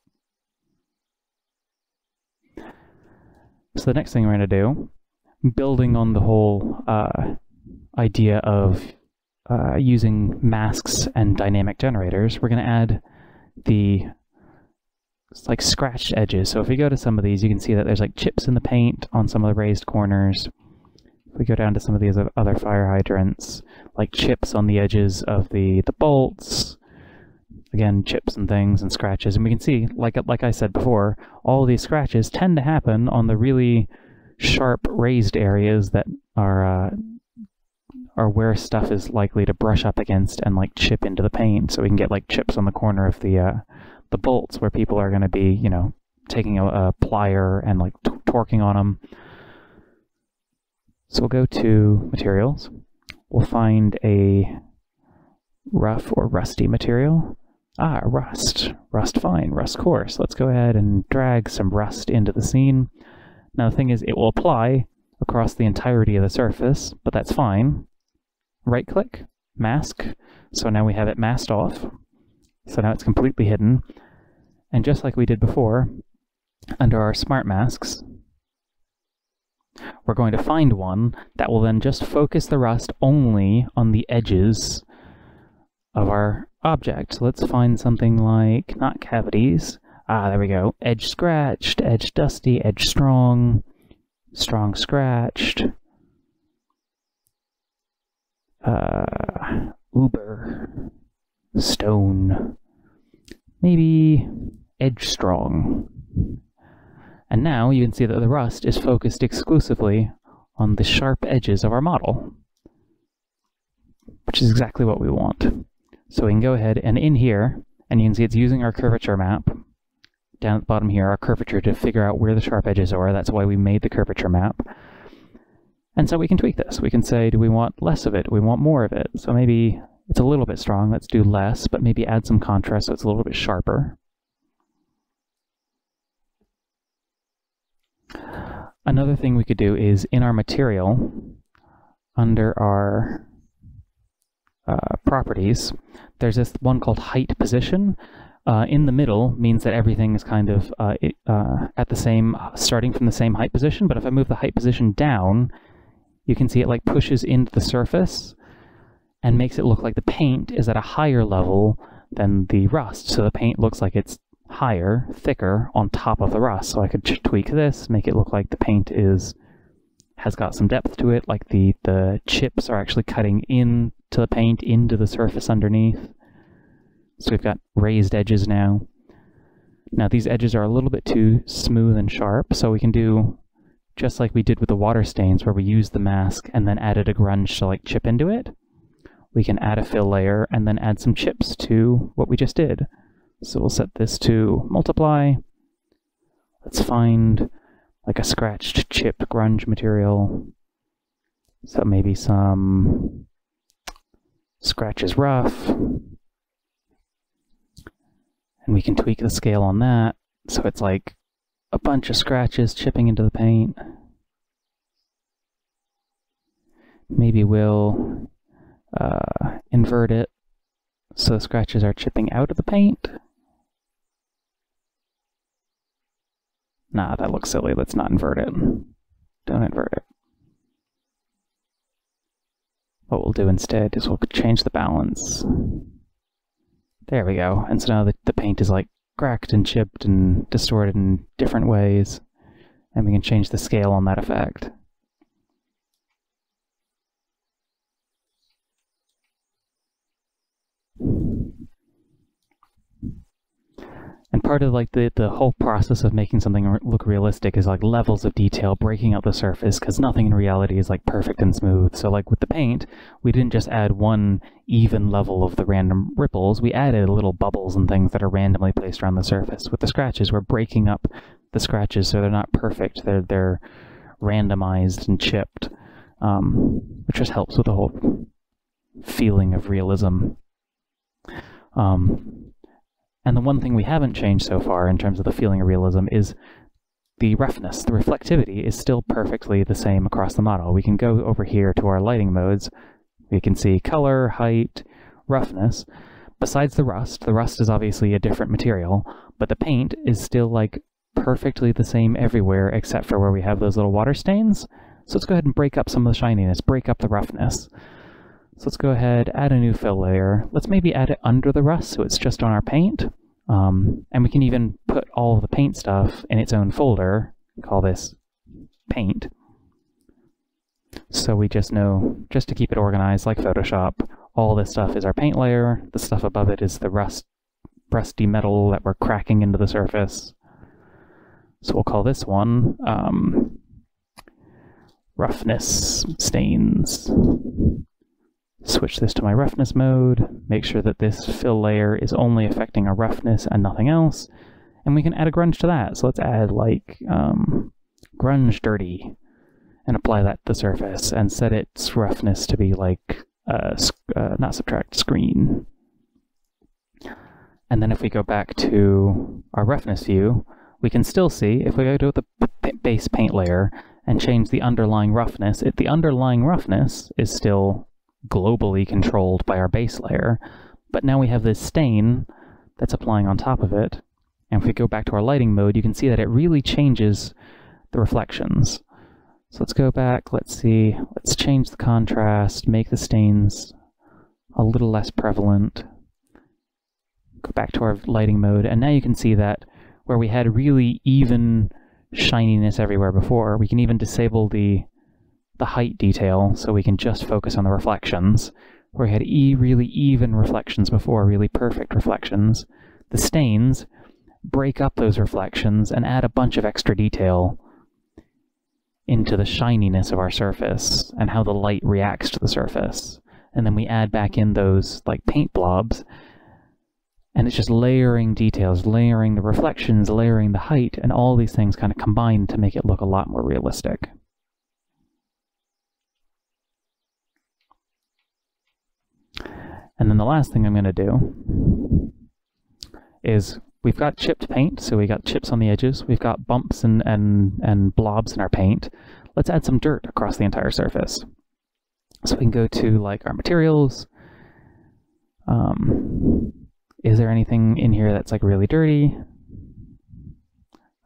So the next thing we're going to do, building on the whole uh, idea of uh, using masks and dynamic generators, we're going to add the like scratched edges. So if we go to some of these, you can see that there's like chips in the paint on some of the raised corners. If we go down to some of these other fire hydrants, like chips on the edges of the, the bolts, again, chips and things and scratches. And we can see, like, like I said before, all these scratches tend to happen on the really sharp raised areas that are, uh, are where stuff is likely to brush up against and like chip into the paint. So we can get like chips on the corner of the, uh, the bolts where people are going to be, you know, taking a, a plier and like torquing on them. So we'll go to materials. We'll find a rough or rusty material. Ah, rust. Rust fine, rust coarse. Let's go ahead and drag some rust into the scene. Now the thing is, it will apply across the entirety of the surface, but that's fine. Right click, mask. So now we have it masked off. So now it's completely hidden. And just like we did before, under our smart masks, we're going to find one that will then just focus the rust only on the edges of our object. So let's find something like, not cavities, ah, there we go, edge scratched, edge dusty, edge strong, strong scratched, uh, uber, stone, maybe edge strong. And now you can see that the rust is focused exclusively on the sharp edges of our model, which is exactly what we want. So we can go ahead and in here, and you can see it's using our curvature map, down at the bottom here, our curvature to figure out where the sharp edges are. That's why we made the curvature map. And so we can tweak this. We can say, do we want less of it? Do we want more of it? So maybe it's a little bit strong. Let's do less, but maybe add some contrast so it's a little bit sharper. Another thing we could do is in our material, under our uh, properties, there's this one called height position. Uh, in the middle means that everything is kind of uh, it, uh, at the same, starting from the same height position, but if I move the height position down, you can see it like pushes into the surface and makes it look like the paint is at a higher level than the rust. So the paint looks like it's higher, thicker on top of the rust. So I could tweak this, make it look like the paint is has got some depth to it, like the, the chips are actually cutting into the paint into the surface underneath. So we've got raised edges now. Now these edges are a little bit too smooth and sharp, so we can do just like we did with the water stains where we used the mask and then added a grunge to like chip into it. We can add a fill layer and then add some chips to what we just did. So we'll set this to multiply. Let's find like a scratched chip grunge material. So maybe some scratches rough. And we can tweak the scale on that. So it's like a bunch of scratches chipping into the paint. Maybe we'll uh, invert it so the scratches are chipping out of the paint. Nah, that looks silly. Let's not invert it. Don't invert it. What we'll do instead is we'll change the balance. There we go. And so now the, the paint is like cracked and chipped and distorted in different ways. And we can change the scale on that effect. And part of like the, the whole process of making something look realistic is like levels of detail, breaking out the surface, because nothing in reality is like perfect and smooth. So like with the paint, we didn't just add one even level of the random ripples, we added little bubbles and things that are randomly placed around the surface. With the scratches, we're breaking up the scratches so they're not perfect. They're they're randomized and chipped, um, which just helps with the whole feeling of realism. Um, and the one thing we haven't changed so far in terms of the feeling of realism is the roughness. The reflectivity is still perfectly the same across the model. We can go over here to our lighting modes. We can see color, height, roughness. Besides the rust, the rust is obviously a different material, but the paint is still like perfectly the same everywhere except for where we have those little water stains. So let's go ahead and break up some of the shininess, break up the roughness. So let's go ahead, add a new fill layer. Let's maybe add it under the rust so it's just on our paint. Um, and we can even put all the paint stuff in its own folder, call this paint. So we just know, just to keep it organized like Photoshop, all this stuff is our paint layer, the stuff above it is the rust, rusty metal that we're cracking into the surface. So we'll call this one um, roughness stains switch this to my roughness mode, make sure that this fill layer is only affecting our roughness and nothing else, and we can add a grunge to that. So let's add like um, grunge dirty and apply that to the surface and set its roughness to be like, uh, uh, not subtract, screen. And then if we go back to our roughness view, we can still see, if we go to the base paint layer and change the underlying roughness, it, the underlying roughness is still globally controlled by our base layer, but now we have this stain that's applying on top of it, And if we go back to our lighting mode, you can see that it really changes the reflections. So let's go back, let's see, let's change the contrast, make the stains a little less prevalent. Go back to our lighting mode, and now you can see that where we had really even shininess everywhere before, we can even disable the the height detail so we can just focus on the reflections. Where we had e really even reflections before, really perfect reflections. The stains break up those reflections and add a bunch of extra detail into the shininess of our surface and how the light reacts to the surface. And then we add back in those like paint blobs and it's just layering details, layering the reflections, layering the height, and all these things kind of combine to make it look a lot more realistic. And then the last thing I'm going to do is we've got chipped paint, so we got chips on the edges, we've got bumps and, and, and blobs in our paint. Let's add some dirt across the entire surface. So we can go to like our materials. Um, is there anything in here that's like really dirty?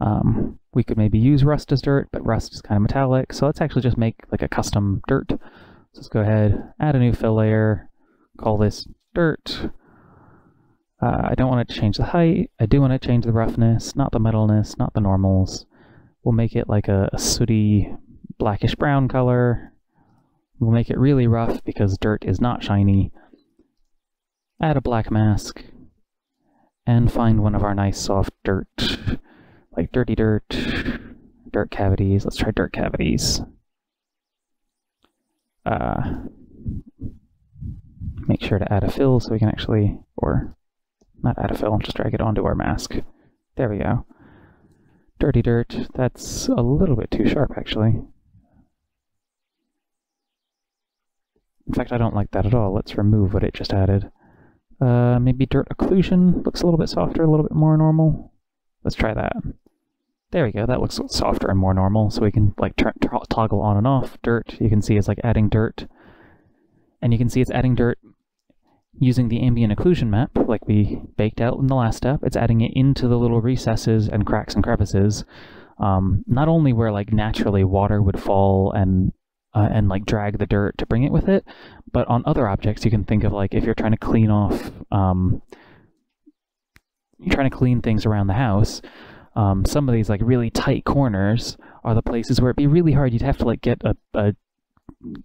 Um, we could maybe use rust as dirt, but rust is kind of metallic. So let's actually just make like a custom dirt. So let's go ahead, add a new fill layer, call this dirt. Uh, I don't want to change the height. I do want to change the roughness, not the metalness, not the normals. We'll make it like a, a sooty blackish brown color. We'll make it really rough because dirt is not shiny. Add a black mask and find one of our nice soft dirt, like dirty dirt, dirt cavities. Let's try dirt cavities. Uh, make sure to add a fill so we can actually, or not add a fill, just drag it onto our mask. There we go. Dirty dirt, that's a little bit too sharp actually. In fact, I don't like that at all. Let's remove what it just added. Uh, maybe dirt occlusion looks a little bit softer, a little bit more normal. Let's try that. There we go, that looks softer and more normal, so we can like toggle on and off dirt. You can see it's like adding dirt. And you can see it's adding dirt using the ambient occlusion map, like we baked out in the last step. It's adding it into the little recesses and cracks and crevices. Um, not only where like naturally water would fall and uh, and like drag the dirt to bring it with it. But on other objects, you can think of like if you're trying to clean off, um, you're trying to clean things around the house. Um, some of these like really tight corners are the places where it'd be really hard. You'd have to like get a, a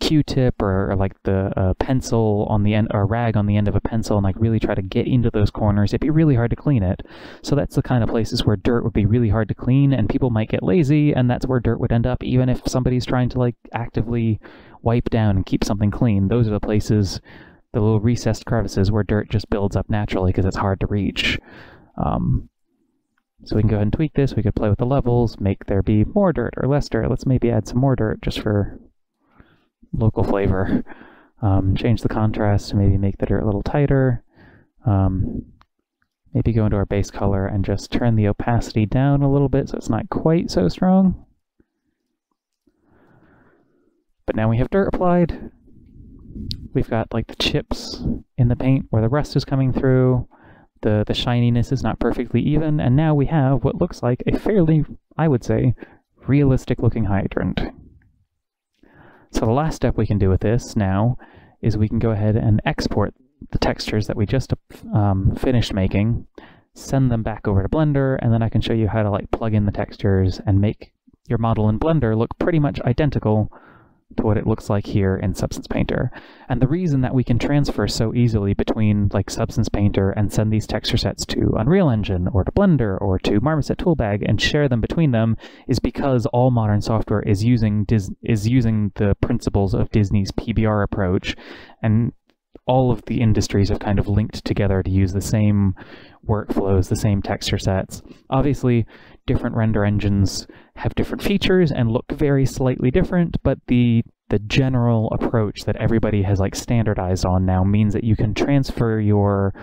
Q-tip or, or, like the uh, pencil on the end or rag on the end of a pencil and like really try to get into those corners, it'd be really hard to clean it. So that's the kind of places where dirt would be really hard to clean and people might get lazy and that's where dirt would end up even if somebody's trying to like actively wipe down and keep something clean. Those are the places, the little recessed crevices where dirt just builds up naturally because it's hard to reach. Um, so we can go ahead and tweak this. We could play with the levels, make there be more dirt or less dirt. Let's maybe add some more dirt just for local flavor. Um, change the contrast to maybe make the dirt a little tighter. Um, maybe go into our base color and just turn the opacity down a little bit so it's not quite so strong. But now we have dirt applied. We've got like the chips in the paint where the rust is coming through. The, the shininess is not perfectly even, and now we have what looks like a fairly, I would say, realistic looking hydrant. So the last step we can do with this now is we can go ahead and export the textures that we just um, finished making, send them back over to Blender, and then I can show you how to like plug in the textures and make your model in Blender look pretty much identical to what it looks like here in Substance Painter. And the reason that we can transfer so easily between like Substance Painter and send these texture sets to Unreal Engine or to Blender or to Marmoset Toolbag and share them between them is because all modern software is using Dis is using the principles of Disney's PBR approach and all of the industries have kind of linked together to use the same workflows, the same texture sets. Obviously, different render engines have different features and look very slightly different, but the the general approach that everybody has like standardized on now means that you can transfer your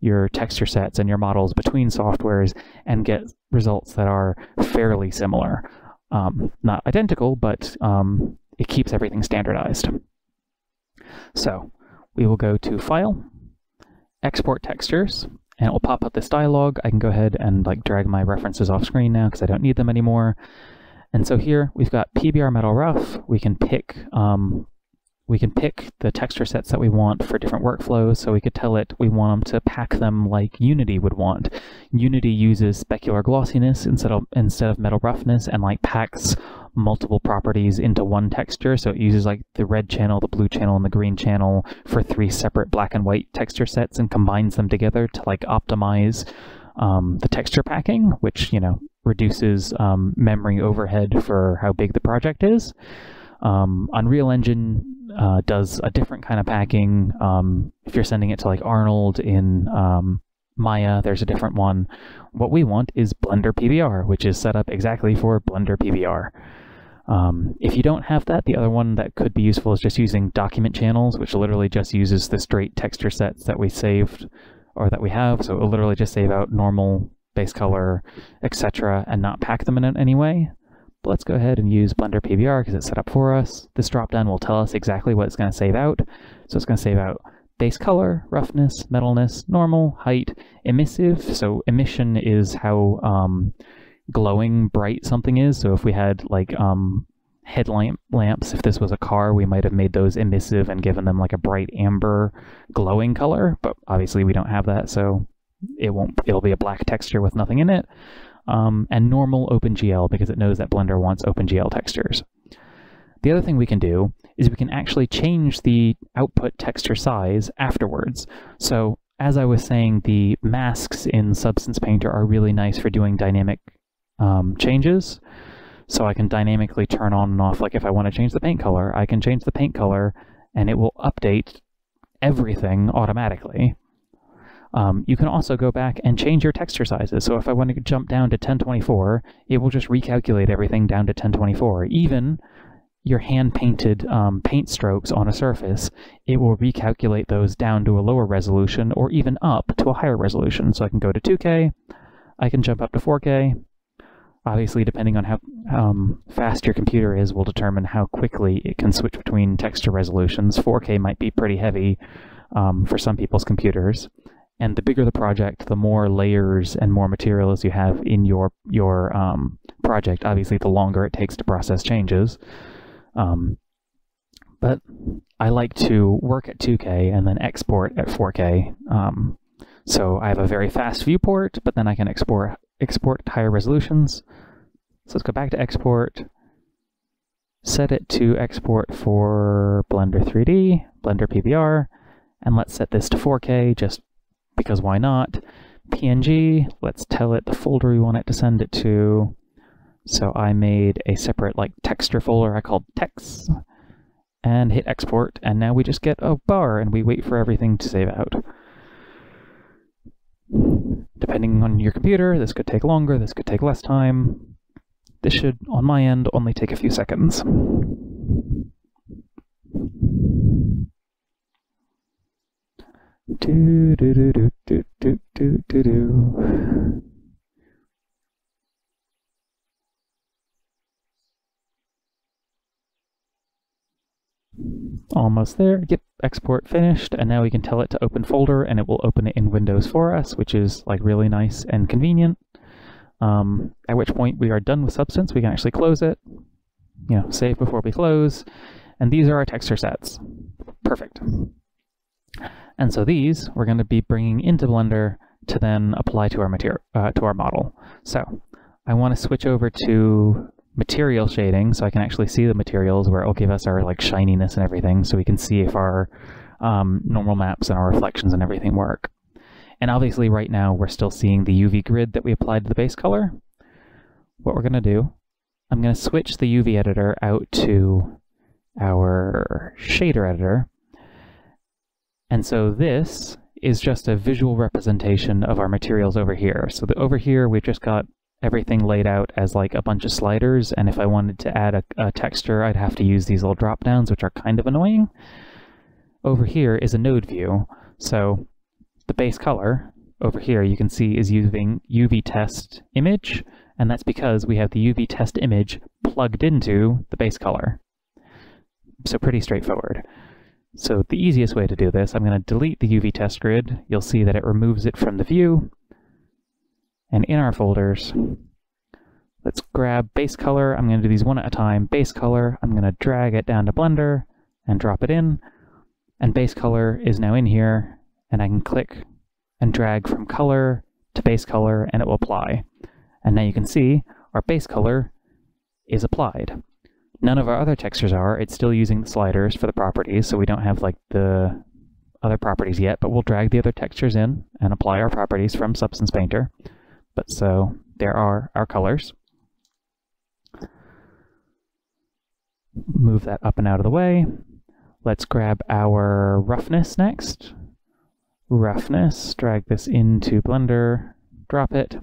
your texture sets and your models between softwares and get results that are fairly similar. Um, not identical, but um, it keeps everything standardized. So we will go to File, Export Textures, and it will pop up this dialog. I can go ahead and like drag my references off screen now because I don't need them anymore. And so here we've got PBR Metal Rough. We can pick um, we can pick the texture sets that we want for different workflows. So we could tell it we want them to pack them like Unity would want. Unity uses specular glossiness instead of instead of metal roughness and like packs multiple properties into one texture. So it uses like the red channel, the blue channel, and the green channel for three separate black and white texture sets and combines them together to like optimize um, the texture packing, which, you know, reduces um, memory overhead for how big the project is. Um, Unreal Engine uh, does a different kind of packing. Um, if you're sending it to like Arnold in um, Maya, there's a different one. What we want is Blender PBR, which is set up exactly for Blender PBR. Um, if you don't have that, the other one that could be useful is just using document channels, which literally just uses the straight texture sets that we saved or that we have. So it'll literally just save out normal base color, etc., and not pack them in any way. Let's go ahead and use Blender PBR because it's set up for us. This dropdown will tell us exactly what it's going to save out. So it's going to save out base color, roughness, metalness, normal, height, emissive. So emission is how um, glowing bright something is. So if we had like um, headlamp lamps, if this was a car, we might have made those emissive and given them like a bright amber glowing color. But obviously we don't have that, so it won't. It'll be a black texture with nothing in it um, and normal OpenGL because it knows that Blender wants OpenGL textures. The other thing we can do is we can actually change the output texture size afterwards. So as I was saying, the masks in Substance Painter are really nice for doing dynamic um, changes. So I can dynamically turn on and off, like if I want to change the paint color, I can change the paint color and it will update everything automatically. Um, you can also go back and change your texture sizes. So if I want to jump down to 1024, it will just recalculate everything down to 1024. Even your hand-painted um, paint strokes on a surface, it will recalculate those down to a lower resolution or even up to a higher resolution. So I can go to 2K, I can jump up to 4K. Obviously, depending on how um, fast your computer is, will determine how quickly it can switch between texture resolutions. 4K might be pretty heavy um, for some people's computers and the bigger the project, the more layers and more materials you have in your your um, project. Obviously, the longer it takes to process changes. Um, but I like to work at 2K and then export at 4K. Um, so I have a very fast viewport, but then I can export export higher resolutions. So let's go back to export. Set it to export for Blender 3D, Blender PBR, and let's set this to 4K just because why not? PNG, let's tell it the folder we want it to send it to. So I made a separate like texture folder I called text and hit export and now we just get a bar and we wait for everything to save out. Depending on your computer, this could take longer, this could take less time. This should, on my end, only take a few seconds. Do do do do do do do do do. Almost there. Yep, export finished, and now we can tell it to open folder, and it will open it in Windows for us, which is like really nice and convenient. Um, at which point we are done with Substance. We can actually close it. You know, save before we close. And these are our texture sets. Perfect. And so these we're going to be bringing into Blender to then apply to our material uh, to our model. So I want to switch over to material shading so I can actually see the materials where it'll give us our like shininess and everything so we can see if our um, normal maps and our reflections and everything work. And obviously right now we're still seeing the UV grid that we applied to the base color. What we're going to do, I'm going to switch the UV editor out to our shader editor and so this is just a visual representation of our materials over here. So the, over here, we've just got everything laid out as like a bunch of sliders, and if I wanted to add a, a texture, I'd have to use these little drop downs, which are kind of annoying. Over here is a node view, so the base color over here you can see is using UV test image, and that's because we have the UV test image plugged into the base color. So pretty straightforward. So the easiest way to do this, I'm going to delete the UV test grid. You'll see that it removes it from the view. And in our folders, let's grab base color. I'm going to do these one at a time. Base color, I'm going to drag it down to Blender and drop it in. And base color is now in here, and I can click and drag from color to base color, and it will apply. And now you can see our base color is applied. None of our other textures are. It's still using the sliders for the properties, so we don't have like the other properties yet, but we'll drag the other textures in and apply our properties from Substance Painter. But so there are our colors. Move that up and out of the way. Let's grab our roughness next. Roughness, drag this into Blender, drop it,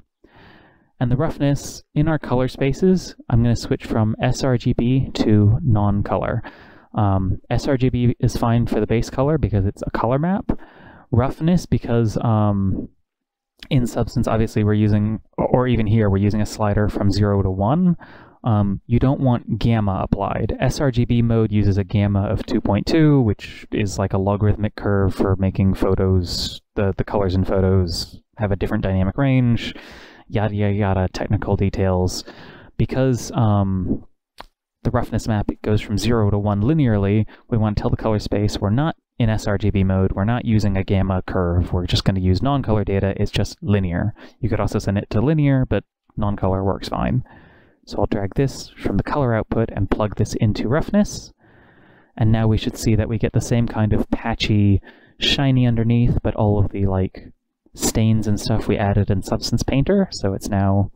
and the roughness in our color spaces, I'm going to switch from sRGB to non-color. Um, sRGB is fine for the base color because it's a color map. Roughness because um, in Substance, obviously we're using, or even here, we're using a slider from 0 to 1. Um, you don't want gamma applied. sRGB mode uses a gamma of 2.2, which is like a logarithmic curve for making photos, the, the colors in photos have a different dynamic range yada yada yada technical details. Because um, the roughness map goes from 0 to 1 linearly, we want to tell the color space. We're not in sRGB mode, we're not using a gamma curve, we're just going to use non-color data, it's just linear. You could also send it to linear, but non-color works fine. So I'll drag this from the color output and plug this into roughness, and now we should see that we get the same kind of patchy, shiny underneath, but all of the like stains and stuff we added in Substance Painter, so it's now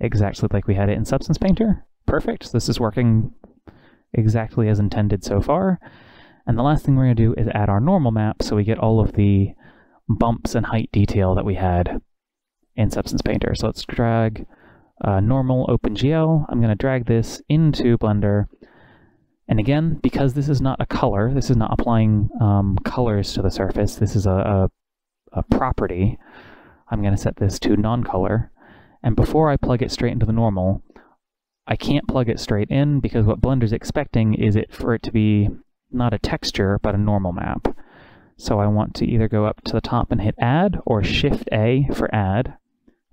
exactly like we had it in Substance Painter. Perfect, this is working exactly as intended so far. And the last thing we're going to do is add our normal map so we get all of the bumps and height detail that we had in Substance Painter. So let's drag uh, normal OpenGL. I'm going to drag this into Blender. And again, because this is not a color, this is not applying um, colors to the surface, this is a, a a property, I'm going to set this to non-color. And before I plug it straight into the normal, I can't plug it straight in because what Blender's expecting is it for it to be not a texture, but a normal map. So I want to either go up to the top and hit add or shift A for add.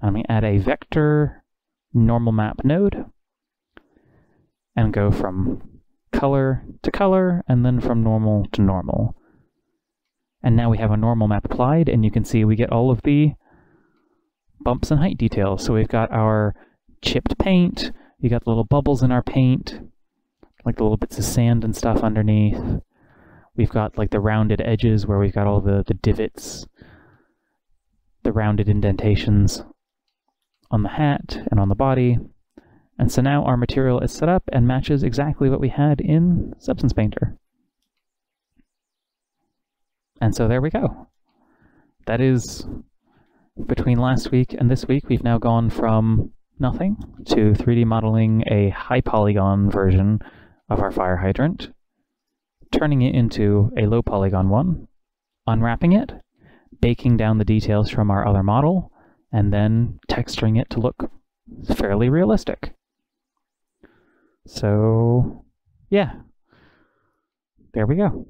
I'm going to add a vector normal map node and go from color to color and then from normal to normal. And now we have a normal map applied, and you can see we get all of the bumps and height details. So we've got our chipped paint, you got the little bubbles in our paint, like the little bits of sand and stuff underneath. We've got like the rounded edges where we've got all the, the divots, the rounded indentations on the hat and on the body. And so now our material is set up and matches exactly what we had in Substance Painter. And so there we go. That is between last week and this week, we've now gone from nothing to 3D modeling a high polygon version of our fire hydrant, turning it into a low polygon one, unwrapping it, baking down the details from our other model, and then texturing it to look fairly realistic. So, yeah, there we go.